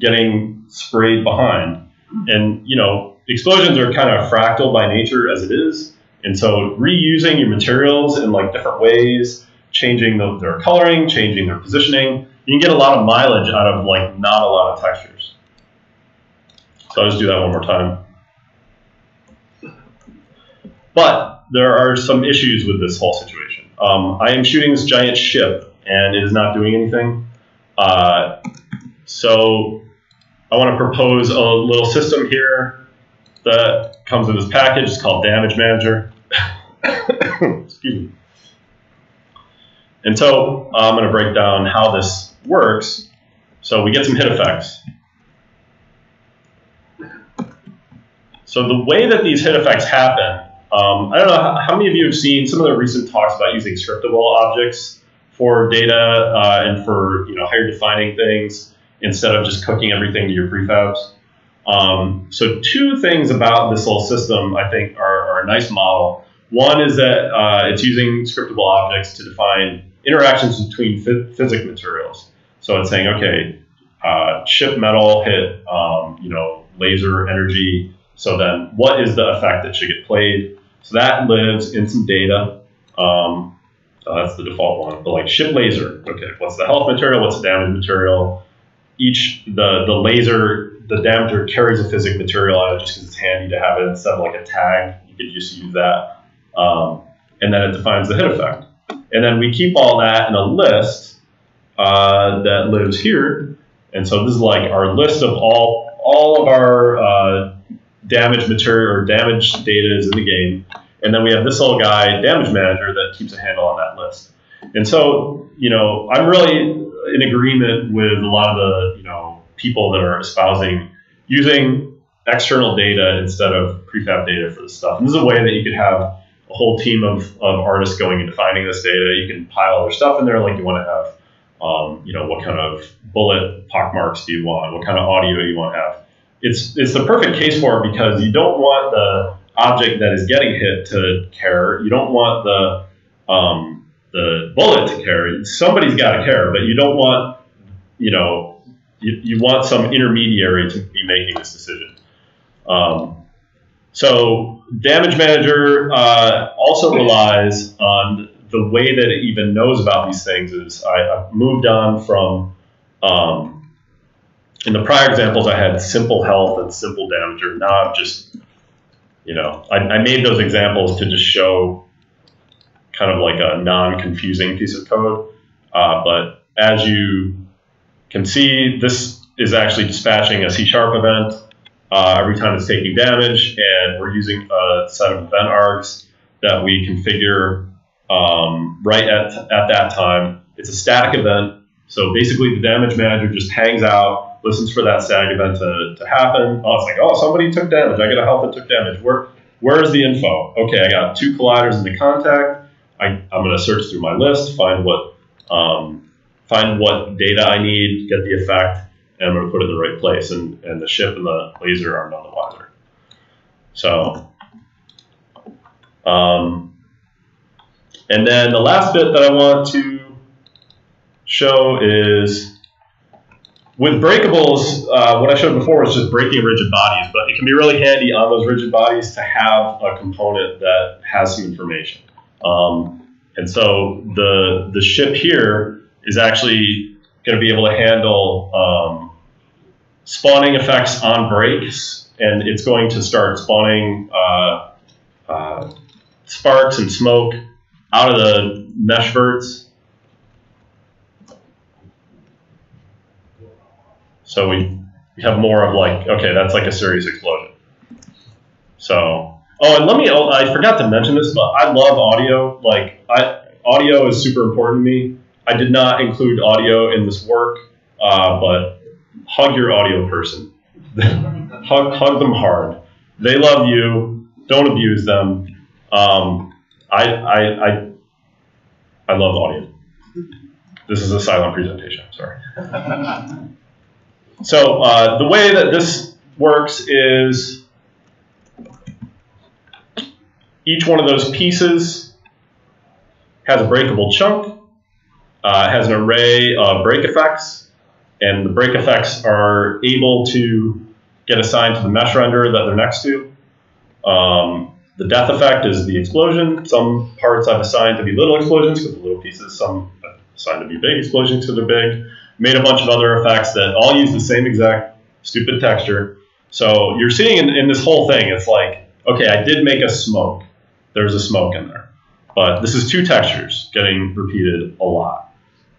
getting sprayed behind. And, you know, explosions are kind of fractal by nature as it is. And so reusing your materials in like different ways, changing the, their coloring, changing their positioning, you can get a lot of mileage out of like not a lot of textures. So I'll just do that one more time. But there are some issues with this whole situation. Um, I am shooting this giant ship, and it is not doing anything. Uh, so I want to propose a little system here that comes in this package. It's called Damage Manager. Excuse me. And so I'm going to break down how this works. So we get some hit effects. So the way that these hit effects happen um, I don't know how, many of you have seen some of the recent talks about using scriptable objects for data uh, and for you know higher defining things instead of just cooking everything to your prefabs. Um, so two things about this whole system I think are, are a nice model. One is that uh, it's using scriptable objects to define interactions between physics materials. So it's saying, okay, uh, ship metal hit, um, you know, laser energy. So then, what is the effect that should get played? So that lives in some data. Um, so that's the default one. But like ship laser, okay, what's the health material? What's the damage material? Each the the laser the damager carries a physic material on it just because it's handy to have it instead of like a tag. You could just use that. Um, and then it defines the hit effect. And then we keep all that in a list uh, that lives here. And so this is like our list of all all of our uh, damage material or damage data is in the game. And then we have this little guy, damage manager, that keeps a handle on that list. And so, you know, I'm really in agreement with a lot of the, you know, people that are espousing using external data instead of prefab data for this stuff. And this is a way that you could have a whole team of, of artists going and defining this data. You can pile their stuff in there, like you want to have, um, you know, what kind of bullet pockmarks do you want? What kind of audio do you want to have? It's it's the perfect case for it because you don't want the object that is getting hit to care. You don't want the um, the bullet to care. Somebody's got to care, but you don't want you know you, you want some intermediary to be making this decision. Um, so damage manager uh, also relies on the way that it even knows about these things. Is I, have moved on from um, in the prior examples I had simple health and simple damager. Now I've just you know I, I made those examples to just show kind of like a non-confusing piece of code. Uh, but as you can see, this is actually dispatching a C sharp event uh, every time it's taking damage, and we're using a set of event args that we configure um, right at, at that time. It's a static event, so basically the damage manager just hangs out, listens for that static event to, to happen. Oh, it's like, oh, somebody took damage. I got a health that took damage. Where, where's the info? Okay, I got two colliders in the contact. I, I'm going to search through my list, find what um, find what data I need, get the effect, and I'm going to put it in the right place. And, and the ship and the laser are none the wiser. So, um, and then the last bit that I want to show is with breakables, uh, what I showed before was just breaking rigid bodies, but it can be really handy on those rigid bodies to have a component that has some information. Um, and so the the ship here is actually going to be able to handle um, spawning effects on breaks, and it's going to start spawning uh, uh, sparks and smoke out of the mesh verts. So we, we have more of like, okay, that's like a serious explosion. So, oh, and let me, oh, I forgot to mention this, but I love audio. Like, I, audio is super important to me. I did not include audio in this work, uh, but hug your audio person. hug, hug them hard. They love you. Don't abuse them. Um, I, I, I, I love audio. This is a silent presentation. Sorry. so uh, the way that this works is each one of those pieces has a breakable chunk uh, has an array of break effects, and the break effects are able to get assigned to the mesh render that they're next to. Um, the death effect is the explosion. Some parts I've assigned to be little explosions because the little pieces, some I've assigned to be big explosions because they're big. Made a bunch of other effects that all use the same exact stupid texture. So you're seeing in, in this whole thing, it's like, okay, I did make a smoke. There's a smoke in there. But this is two textures getting repeated a lot.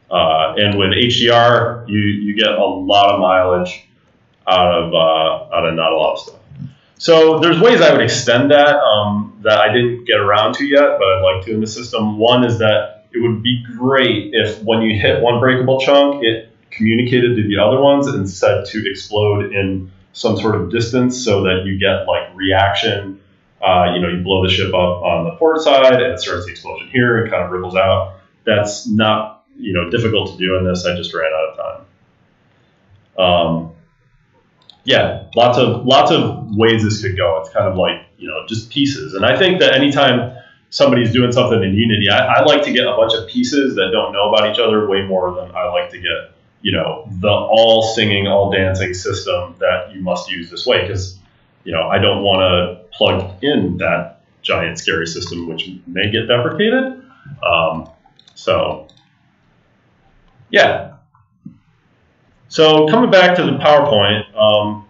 Uh, and with HDR, you, you get a lot of mileage out of, uh, out of not a lot of stuff. So there's ways I would extend that um, that I didn't get around to yet, but I'd like to in the system. One is that it would be great if when you hit one breakable chunk, it communicated to the other ones and said to explode in some sort of distance so that you get like reaction. Uh, you know, you blow the ship up on the port side and it starts the explosion here and kind of ripples out. That's not you know difficult to do in this. I just ran out of time. Um, yeah, lots of lots of ways this could go. It's kind of like you know just pieces, and I think that anytime somebody's doing something in Unity, I, I like to get a bunch of pieces that don't know about each other way more than I like to get you know the all singing, all dancing system that you must use this way because you know I don't want to plug in that giant scary system which may get deprecated. Um, so yeah. So coming back to the PowerPoint, um,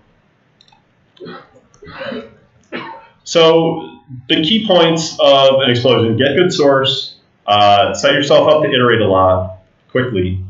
So the key points of an explosion: get good source, uh, set yourself up to iterate a lot quickly.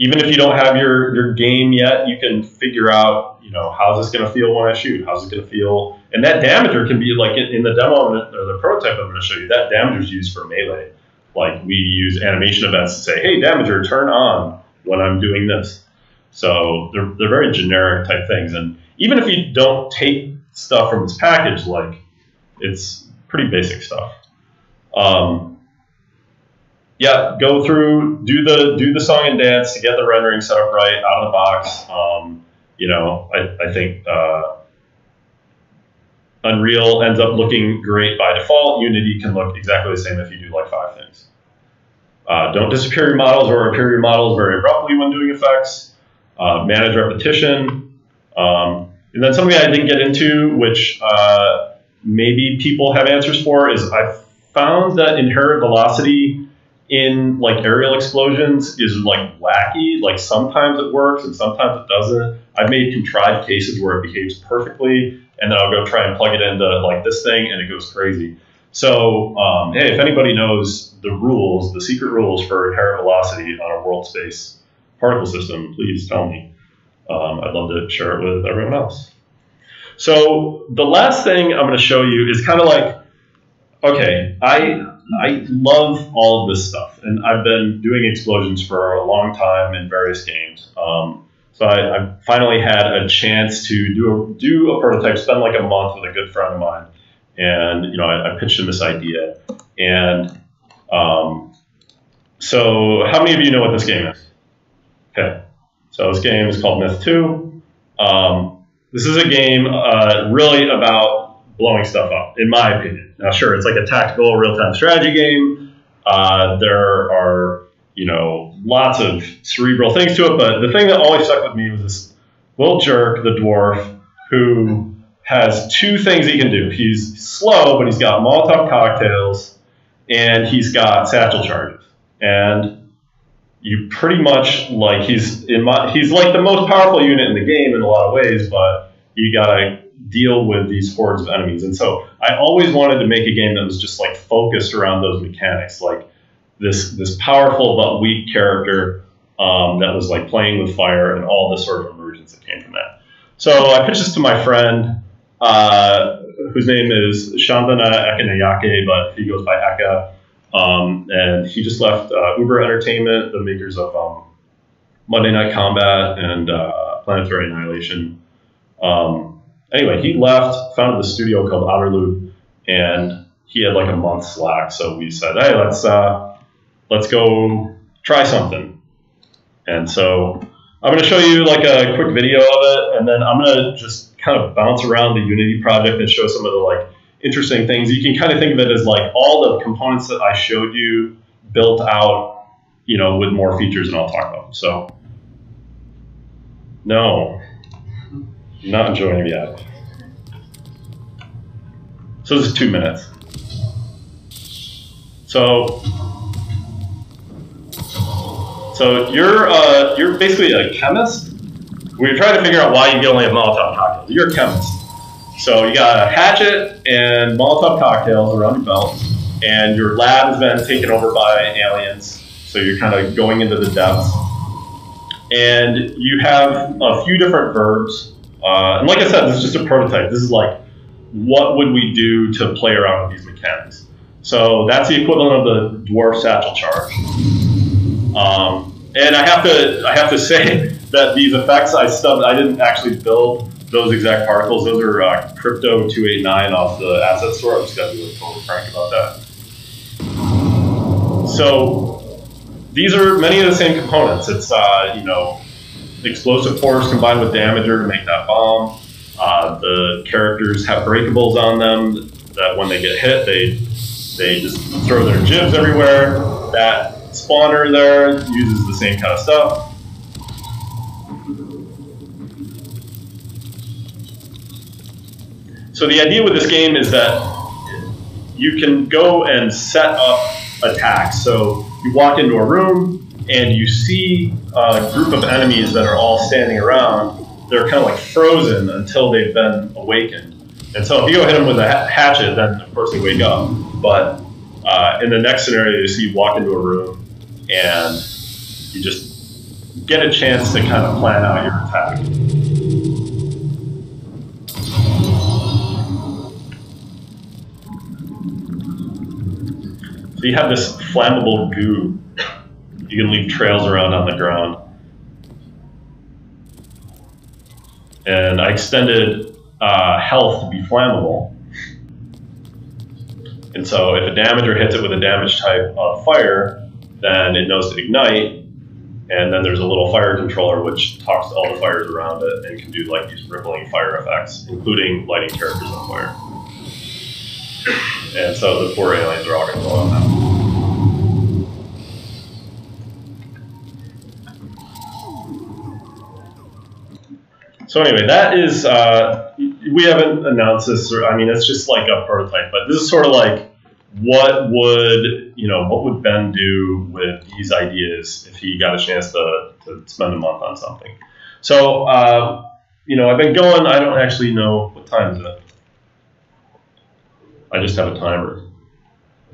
Even if you don't have your, your game yet, you can figure out, you know, how's this going to feel when I shoot? How's it going to feel? And that damager can be like in, in the demo or the prototype I'm going to show you. That damager is used for melee. Like we use animation events to say, hey, damager, turn on when I'm doing this. So they're, they're very generic type things. And even if you don't take stuff from its package, like it's pretty basic stuff. Um, yeah, go through, do the do the song and dance to get the rendering set up right out of the box. Um, you know, I, I think uh, Unreal ends up looking great by default. Unity can look exactly the same if you do like five things. Uh, don't disappear your models or appear your models very abruptly when doing effects. Uh, manage repetition. Um, and then something I didn't get into, which uh, maybe people have answers for, is I've found that inherent velocity in like aerial explosions is like wacky. Like sometimes it works and sometimes it doesn't. I've made contrived cases where it behaves perfectly, and then I'll go try and plug it into like this thing, and it goes crazy. So, um, hey, if anybody knows the rules, the secret rules for inherent velocity on a world space particle system, please tell me. Um, I'd love to share it with everyone else. So the last thing I'm going to show you is kind of like, okay, I I love all of this stuff, and I've been doing explosions for a long time in various games. Um, so I, I, finally had a chance to do a, do a prototype, spend like a month with a good friend of mine, and you know I, I pitched him this idea. And um, so, how many of you know what this game is? Okay, so this game is called Myth Two. Um, this is a game uh, really about blowing stuff up, in my opinion. Now, sure, it's like a tactical real-time strategy game. Uh, there are, you know, lots of cerebral things to it, but the thing that always stuck with me was this little jerk, the dwarf, who has two things he can do. He's slow, but he's got Molotov cocktails, and he's got satchel charges. And you pretty much like he's in my he's like the most powerful unit in the game in a lot of ways, but you gotta deal with these hordes of enemies. And so I always wanted to make a game that was just like focused around those mechanics, like this this powerful but weak character um, that was like playing with fire and all the sort of emergence that came from that. So I pitched this to my friend, uh, whose name is Shandana Ekanayake, but he goes by Eka. Um, and he just left uh, Uber Entertainment, the makers of um, Monday Night Combat and uh, Planetary Annihilation. Um, anyway, he left, founded the studio called Outer Loop, and he had like a month slack. So we said, hey, let's uh, let's go try something. And so I'm going to show you like a quick video of it, and then I'm going to just kind of bounce around the Unity project and show some of the like interesting things. You can kind of think of it as like all the components that I showed you built out, you know, with more features, and I'll talk about them. So, no, not enjoying the app. So this is two minutes. So, so you're uh, you're basically a chemist. We're trying to figure out why you get only have Molotov cocktails. You're a chemist. So you got a hatchet and Molotov cocktails around your belt, and your lab has been taken over by aliens. So you're kind of going into the depths, and you have a few different verbs uh, and like I said, this is just a prototype. This is like, what would we do to play around with these mechanics? So that's the equivalent of the dwarf satchel charge. Um, and I have to I have to say that these effects I stubbed I didn't actually build those exact particles. Those are uh, Crypto two eight nine off the asset store. I'm just gonna be like totally frank about that. So these are many of the same components. It's uh, you know explosive force combined with damager to make that bomb. Uh, the characters have breakables on them that when they get hit, they they just throw their gibs everywhere. That spawner there uses the same kind of stuff. So the idea with this game is that you can go and set up attacks. So you walk into a room, and you see a group of enemies that are all standing around, they're kind of like frozen until they've been awakened. And so if you go hit them with a hatchet, then of course they wake up. But uh, in the next scenario, you see you walk into a room and you just get a chance to kind of plan out your attack. So you have this flammable goo. You can leave trails around on the ground. And I extended uh, health to be flammable. And so if a damager hits it with a damage type of fire, then it knows to ignite, and then there's a little fire controller which talks to all the fires around it and can do like these rippling fire effects, including lighting characters on fire. And so the poor aliens are all going to blow up now. So anyway, that is uh, we haven't announced this. Or, I mean, it's just like a prototype, but this is sort of like what would you know what would Ben do with these ideas if he got a chance to, to spend a month on something? So uh, you know, I've been going. I don't actually know what time is it. I just have a timer.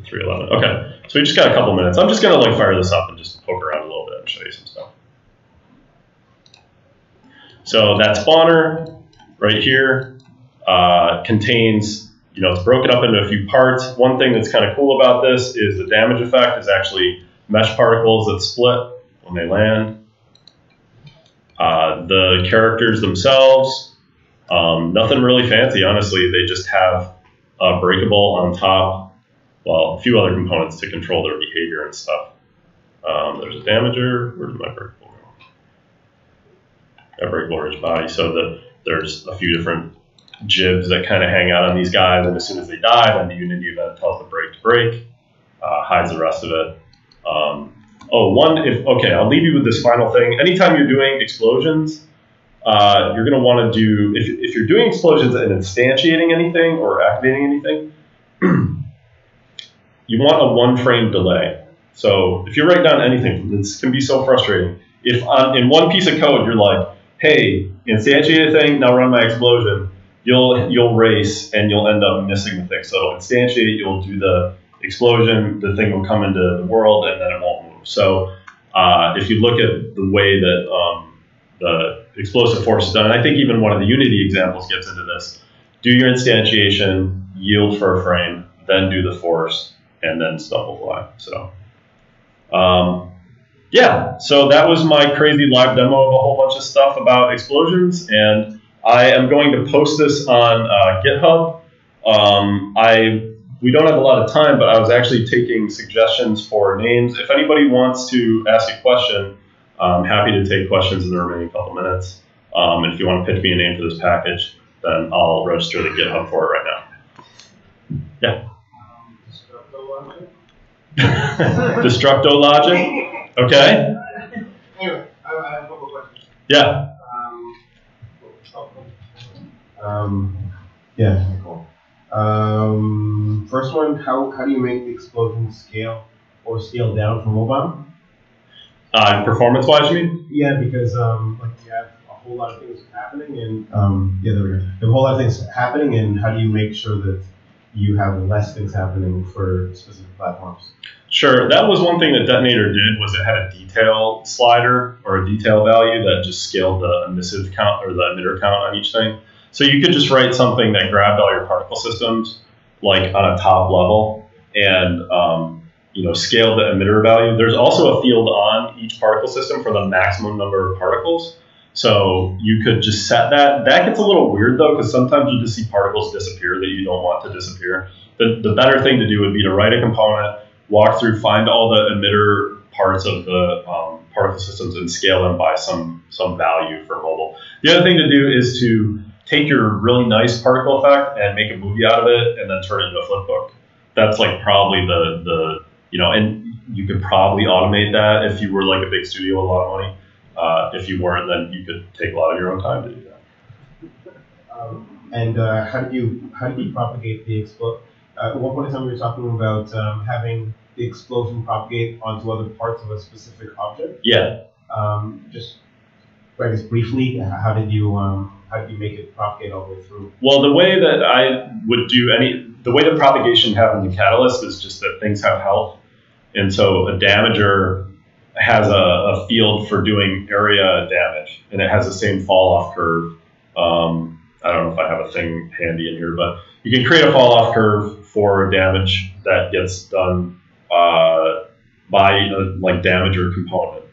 311. Okay, so we just got a couple minutes. I'm just gonna like fire this up and just poke around a little bit and show you some stuff. So that spawner right here uh, contains, you know, it's broken up into a few parts. One thing that's kind of cool about this is the damage effect is actually mesh particles that split when they land. Uh, the characters themselves, um, nothing really fancy, honestly. They just have a breakable on top, well, a few other components to control their behavior and stuff. Um, there's a damager. Where's my breakable? every glorious body. So that there's a few different gibs that kind of hang out on these guys, and as soon as they die, then the Unity event tells the break to break, uh, hides the rest of it. Um, oh, one, if okay, I'll leave you with this final thing. Anytime you're doing explosions, uh, you're going to want to do if, if you're doing explosions and instantiating anything or activating anything, you want a one frame delay. So if you write down anything, this can be so frustrating. If on, in one piece of code you're like, hey, instantiate a thing, now run my explosion, you'll you'll race and you'll end up missing the thing. So it'll instantiate, you'll do the explosion, the thing will come into the world, and then it won't move. So uh, if you look at the way that um, the explosive force is done, and I think even one of the Unity examples gets into this, do your instantiation, yield for a frame, then do the force, and then will fly. So. Um, yeah, so that was my crazy live demo of a whole bunch of stuff about explosions, and I am going to post this on uh, GitHub. Um, I we don't have a lot of time, but I was actually taking suggestions for names. If anybody wants to ask a question, I'm happy to take questions in the remaining couple minutes. Um, and if you want to pitch me a name for this package, then I'll register the GitHub for it right now. Yeah. Destructo logic. Okay. Anyway, I, have a couple questions. Yeah. Um, um, yeah, cool. Um, first one, how, how do you make the explosion scale or scale down for mobile? Uh, performance wise, you mean? Yeah, because um, like you have a whole lot of things happening, and um, yeah, there we go. There's a whole lot of things happening, and how do you make sure that you have less things happening for specific platforms? Sure, that was one thing that Detonator did was it had a detail slider or a detail value that just scaled the emissive count or the emitter count on each thing. So you could just write something that grabbed all your particle systems like on a top level and um, you know scale the emitter value. There's also a field on each particle system for the maximum number of particles. So you could just set that. That gets a little weird though, because sometimes you just see particles disappear that you don't want to disappear. The, the better thing to do would be to write a component walk through, find all the emitter parts of the um, particle systems and scale them by some some value for mobile. The other thing to do is to take your really nice particle effect and make a movie out of it and then turn it into a flipbook. That's like probably the the you know, and you could probably automate that if you were like a big studio with a lot of money. Uh, if you weren't, then you could take a lot of your own time to do that. Um, and uh, how do you how do you propagate the explode? uh, at one point in time we were talking about um, having the explosion propagate onto other parts of a specific object. Yeah. Um, just I guess briefly, how did you um, how did you make it propagate all the way through? Well, the way that I would do any, the way the propagation happens in Catalyst is just that things have health. And so a damager has a, a field for doing area damage, and it has the same fall off curve. Um, I don't know if I have a thing handy in here, but you can create a fall off curve for damage that gets done uh, by a like damager component.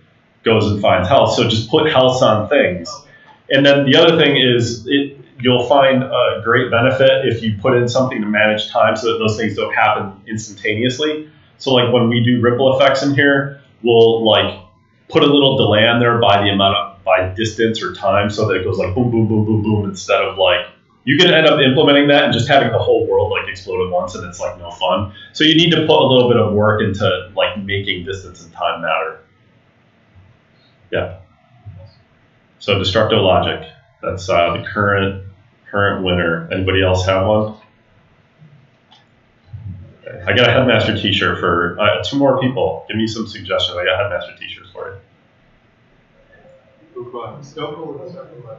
Goes and finds health. So just put health on things. And then the other thing is it, you'll find a great benefit if you put in something to manage time so that those things don't happen instantaneously. So like when we do ripple effects in here, we'll like put a little delay on there by the amount of by distance or time so that it goes like boom boom boom boom boom instead of like you can end up implementing that and just having the whole world like explode at once and it's like no fun. So you need to put a little bit of work into like making distance and time matter. Yeah. So destructo logic. That's uh, the current current winner. Anybody else have one? I got a headmaster T-shirt for uh, two more people. Give me some suggestions. I got headmaster T-shirts for you.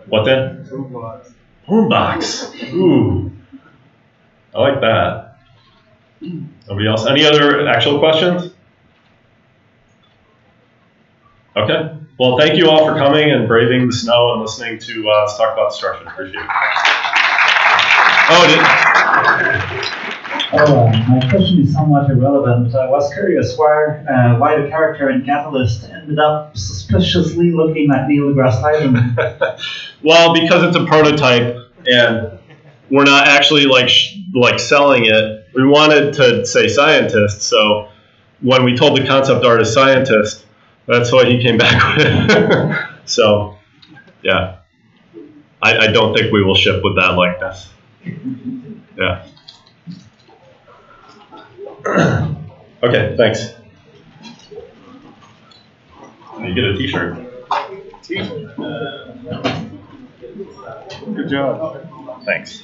What then? Boombox. Boombox. Ooh. I like that. Nobody else? Any other actual questions? Okay. Well, thank you all for coming and braving the snow and listening to uh, us talk about destruction. Appreciate it. Oh, did, Uh, my question is somewhat irrelevant. I was curious why, uh, why the character in Catalyst ended up suspiciously looking like Neil deGrasse Tyson. well, because it's a prototype and we're not actually like like selling it. We wanted to say scientist, so when we told the concept artist scientist, that's what he came back with. so, yeah, I, I don't think we will ship with that likeness. Yeah. okay, thanks. You get a T-shirt. Good job. Thanks.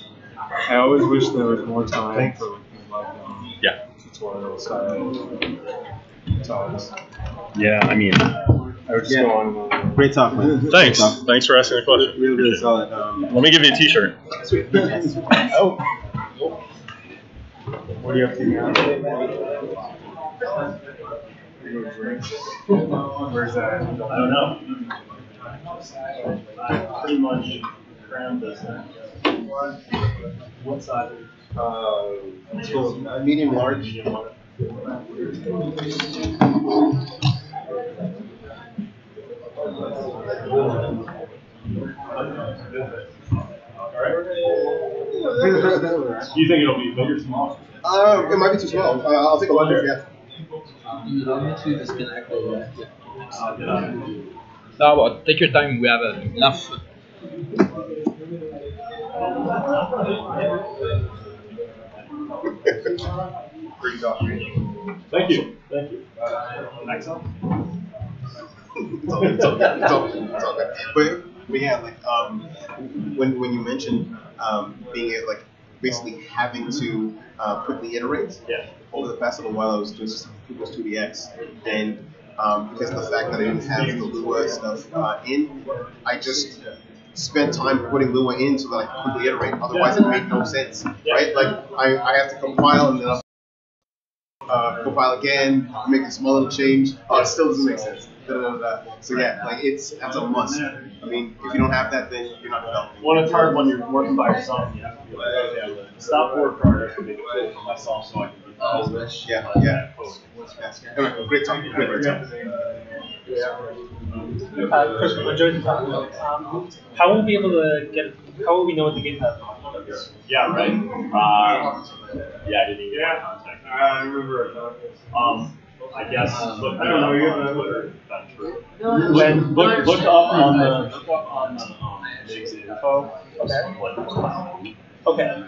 I always wish there was more time for like um, Yeah. tutorial style talks. Yeah, I mean, I would just go on and on. Great talk, man. thanks. Thanks for asking the question. Really, really solid. Um, Let me give you a T-shirt. Sweet. oh, What do you have to now? Where's that? I don't know. Pretty much crammed this thing. What size? uh, so, uh, medium large. Do you think it'll be bigger or small? Uh, it might be too small. Uh, I'll take a look. Yeah. No, but take your time. We have uh, enough. Thank you. Thank you. Excellent. it's all, it's all, it's all, it's all good. But, but yeah, like um, when when you mentioned um, being a, like basically having to uh, quickly iterate. Yeah. Over the past little while, I was doing some Cocos2d-x, and um, because of the fact that I didn't have the Lua stuff uh, in, I just spent time putting Lua in so that I could quickly iterate. Otherwise, it made no sense, right? Like I, I have to compile and then I'll uh, compile again, make a small little change. Oh, it still doesn't make sense. Da, da, da. So yeah, like it's that's a must. I mean, if you don't have that, then you're not developing. Well, it's hard when you're working by yourself. You have to be able to stop forward progress would be the tool for myself so I can be Oh, yeah, yeah. Yes. Anyway, great talk. Great, great talk. Uh, Chris, I enjoyed the talk. Um, how will we be able to get? How will we know what the GitHub is? Yeah, right. Uh, yeah, I didn't even get contact. I remember. Um, I guess look, I don't know, you a- Twitter. That's true. When look look up on the look up on the um, MIGS info. Okay. Okay.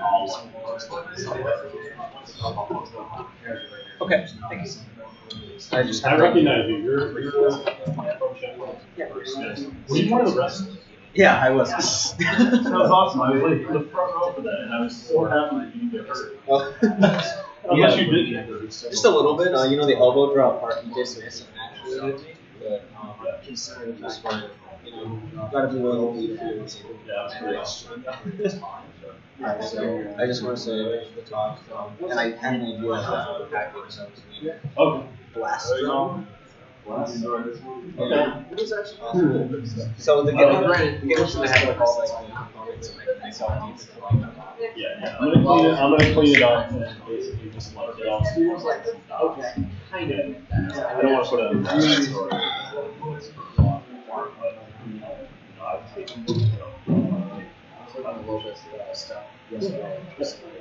Okay. Thank you. I just I recognize you. You're you're. Were you one of the rest? Yeah, I was. That was awesome. I was like in the front row for that, and I was so happy that you didn't get hurt. Unless you did get hurt. Just a little bit. Uh, you know the elbow drop part he did, so he has some actually with me. But um, I'm concerned just for you know, you gotta be willing to leave fears. Yeah, that's great. Alright, so I just want to say the talk, um, and I have an idea of the package, so Okay. blast. Okay. So the game, the have like all like the components and like myself. Yeah, yeah. I'm gonna clean it. I'm gonna clean it up and basically just let it out. Okay. Kind of. I don't want to put it that story.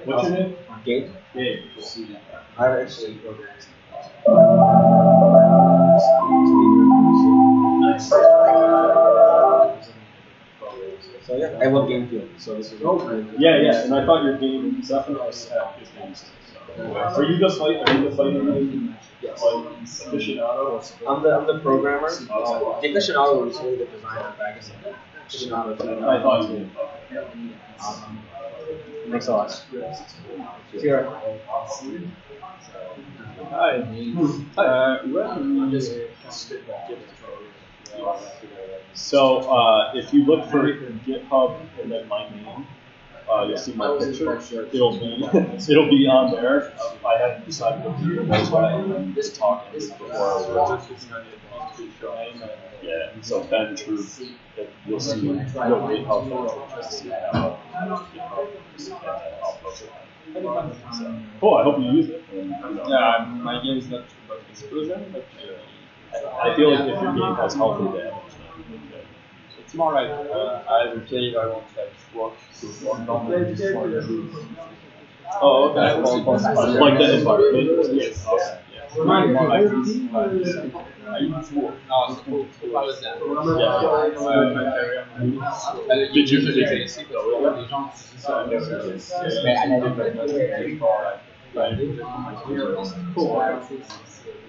What's your name? Gabe, Gabe. I've actually programmed. So yeah, I love game field. So this is Yeah, yeah. And I thought your game definitely had his. So. Are you just like are you the fighting Yes. like aficionado? I'm the I'm the programmer. Uh, Dick Aficionado was really the designer back in Aficionado. I thought you. Um, Thanks a lot. Here. Hi. Uh, I'm just so uh, if you look for GitHub and then my name, uh, you'll see my picture. It'll be it'll be on there. I haven't decided what to do. That's why I'm just talking before. Yeah, so Ben Throop, you'll see you'll GitHub photos. Cool. I hope you use it. Yeah, my game is not about explosion, but uh, I feel like if your game has healthy damage, it's more like uh, I have a cave, I want to like walk to walk down the Oh, okay. Like the environment. Yes. Okay. Yeah. More like this. Like. I use walk. Non, c'est cool. C'est pas. Yeah, yeah. My career. Did you- je did l'ai you- connaissais parce que les gens disent ça. Mais Cool.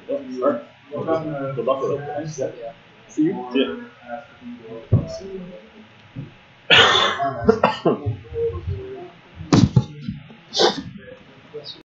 Yeah. Good luck with it. See you. See ya.